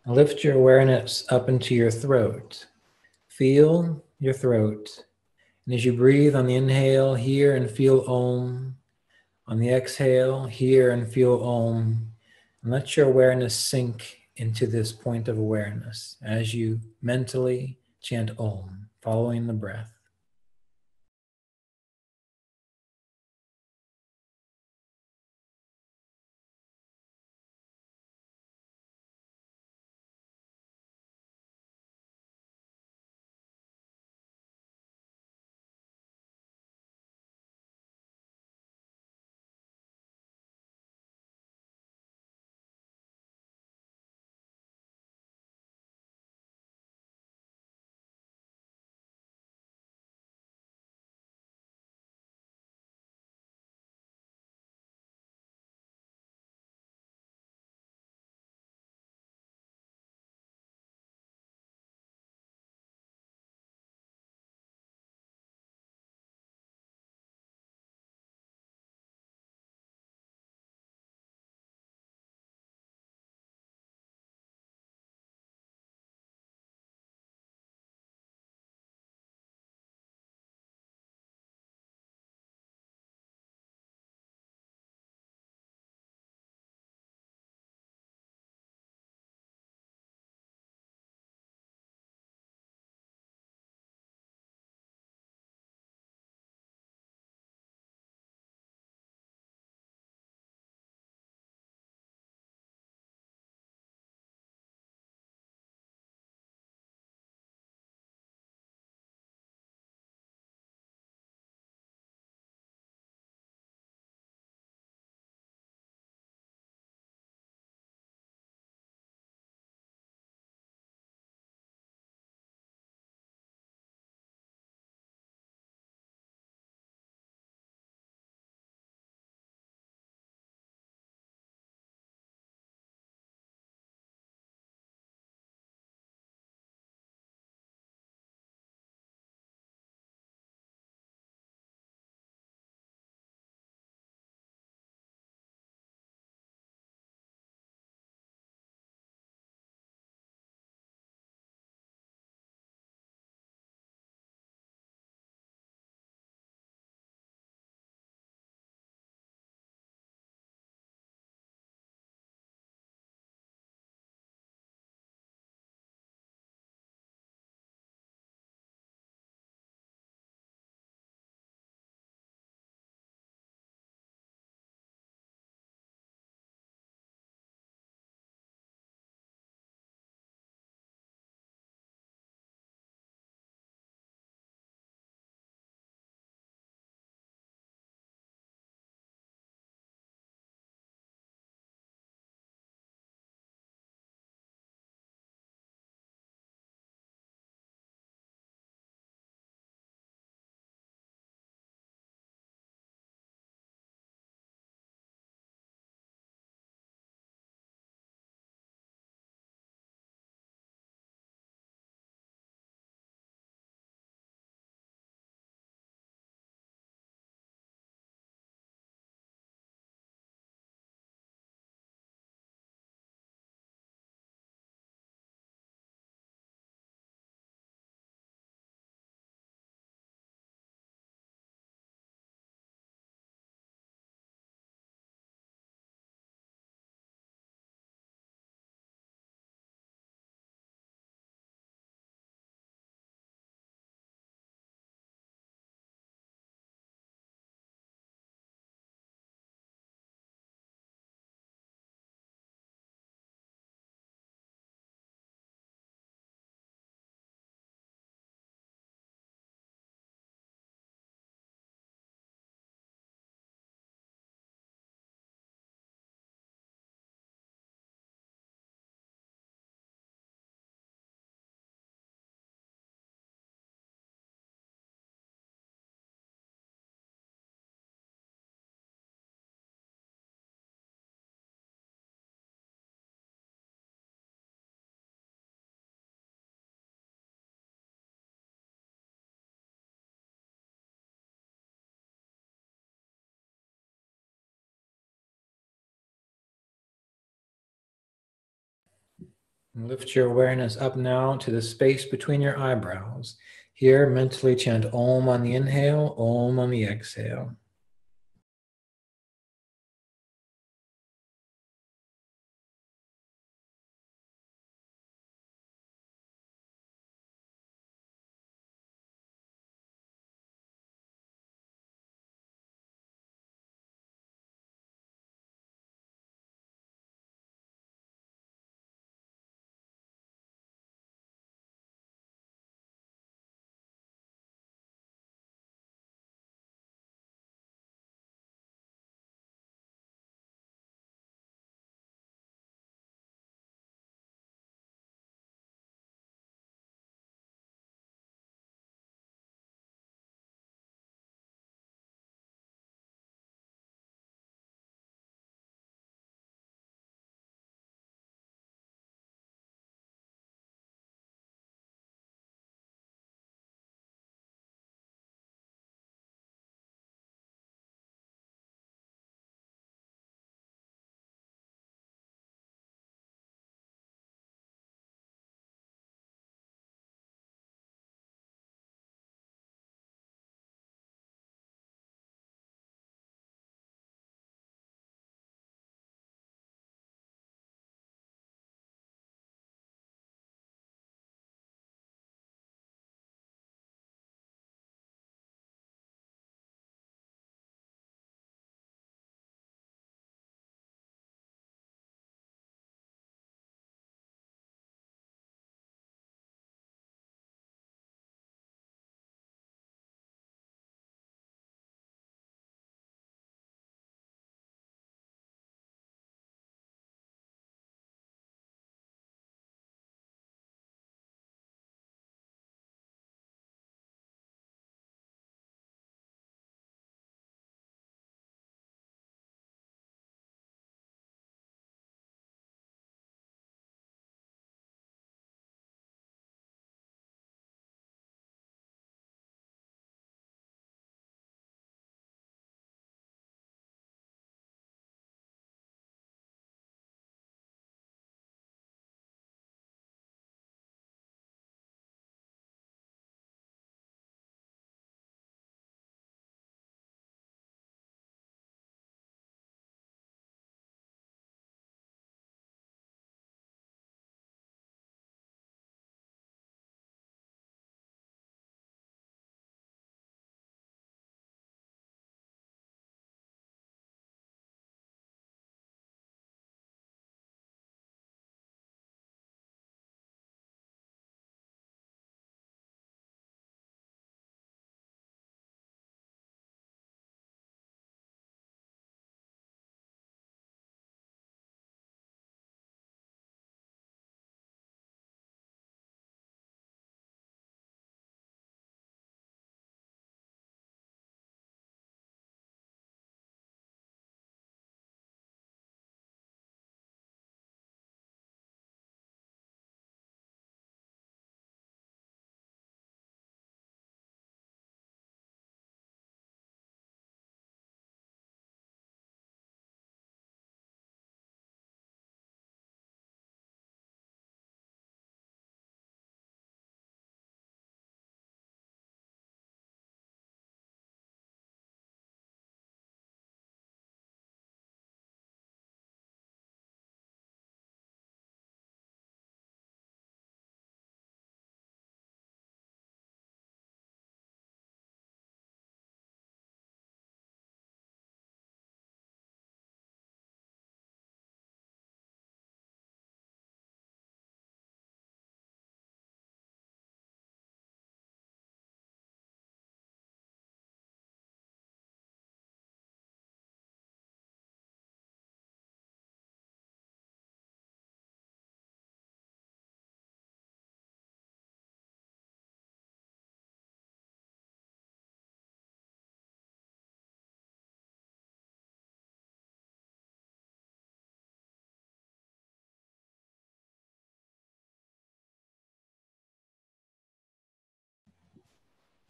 Lift your awareness up into your throat. Feel your throat. And as you breathe on the inhale, hear and feel Om. On the exhale, hear and feel Om. And let your awareness sink into this point of awareness as you mentally chant Om, following the breath. Lift your awareness up now to the space between your eyebrows. Here, mentally chant Om on the inhale, Om on the exhale.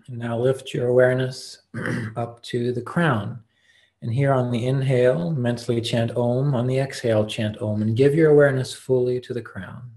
And now lift your awareness up to the crown. And here on the inhale, mentally chant Om. On the exhale, chant Om. And give your awareness fully to the crown.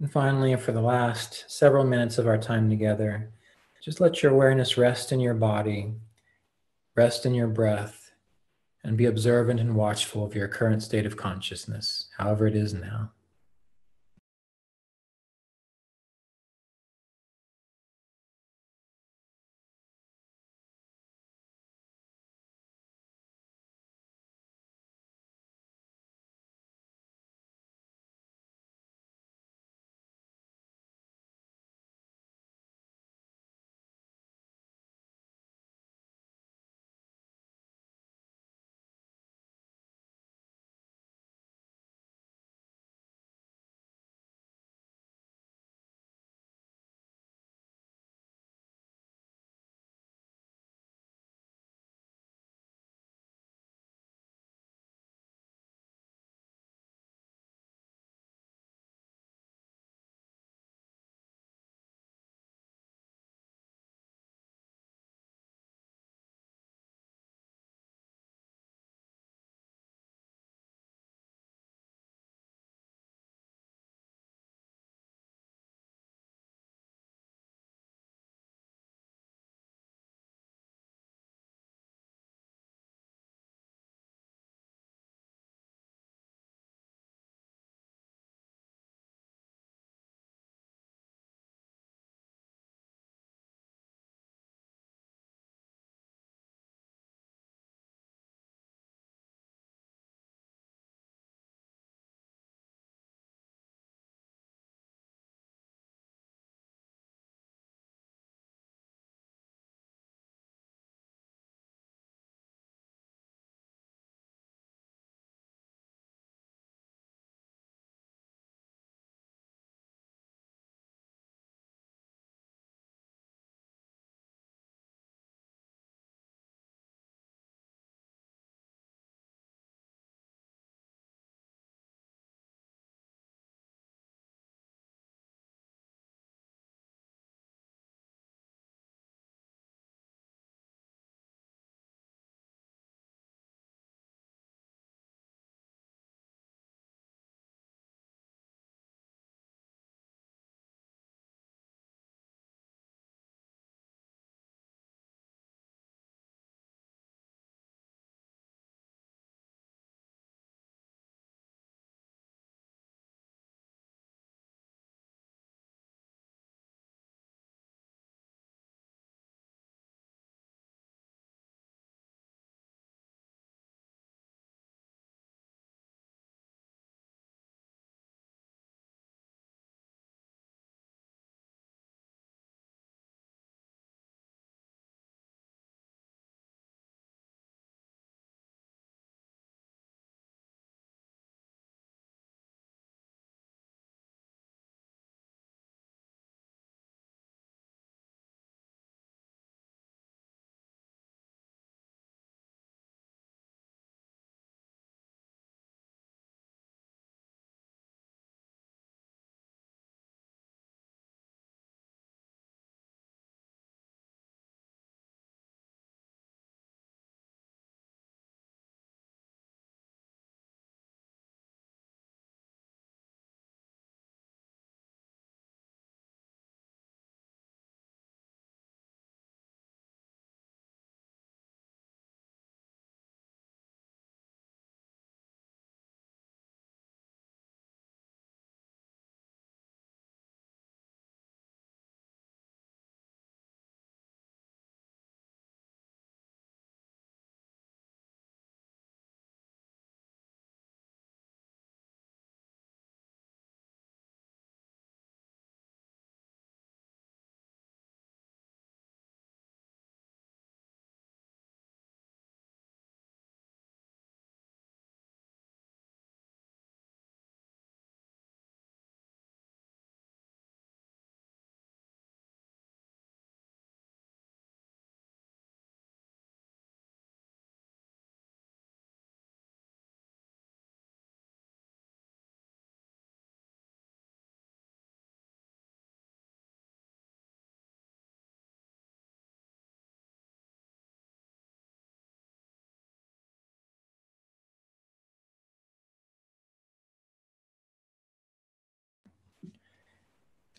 And finally, for the last several minutes of our time together, just let your awareness rest in your body, rest in your breath, and be observant and watchful of your current state of consciousness, however it is now.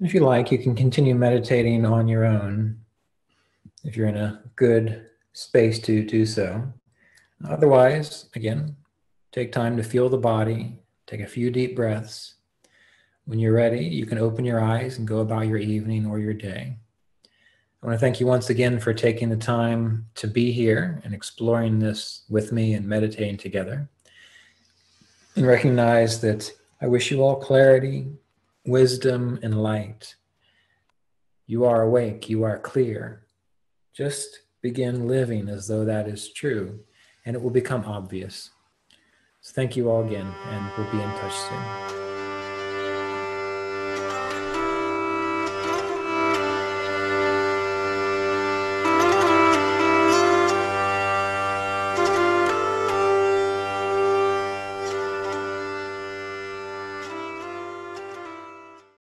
If you like, you can continue meditating on your own if you're in a good space to do so. Otherwise, again, take time to feel the body, take a few deep breaths. When you're ready, you can open your eyes and go about your evening or your day. I want to thank you once again for taking the time to be here and exploring this with me and meditating together. And recognize that I wish you all clarity, wisdom, and light. You are awake, you are clear. Just begin living as though that is true, and it will become obvious. So thank you all again, and we'll be in touch soon.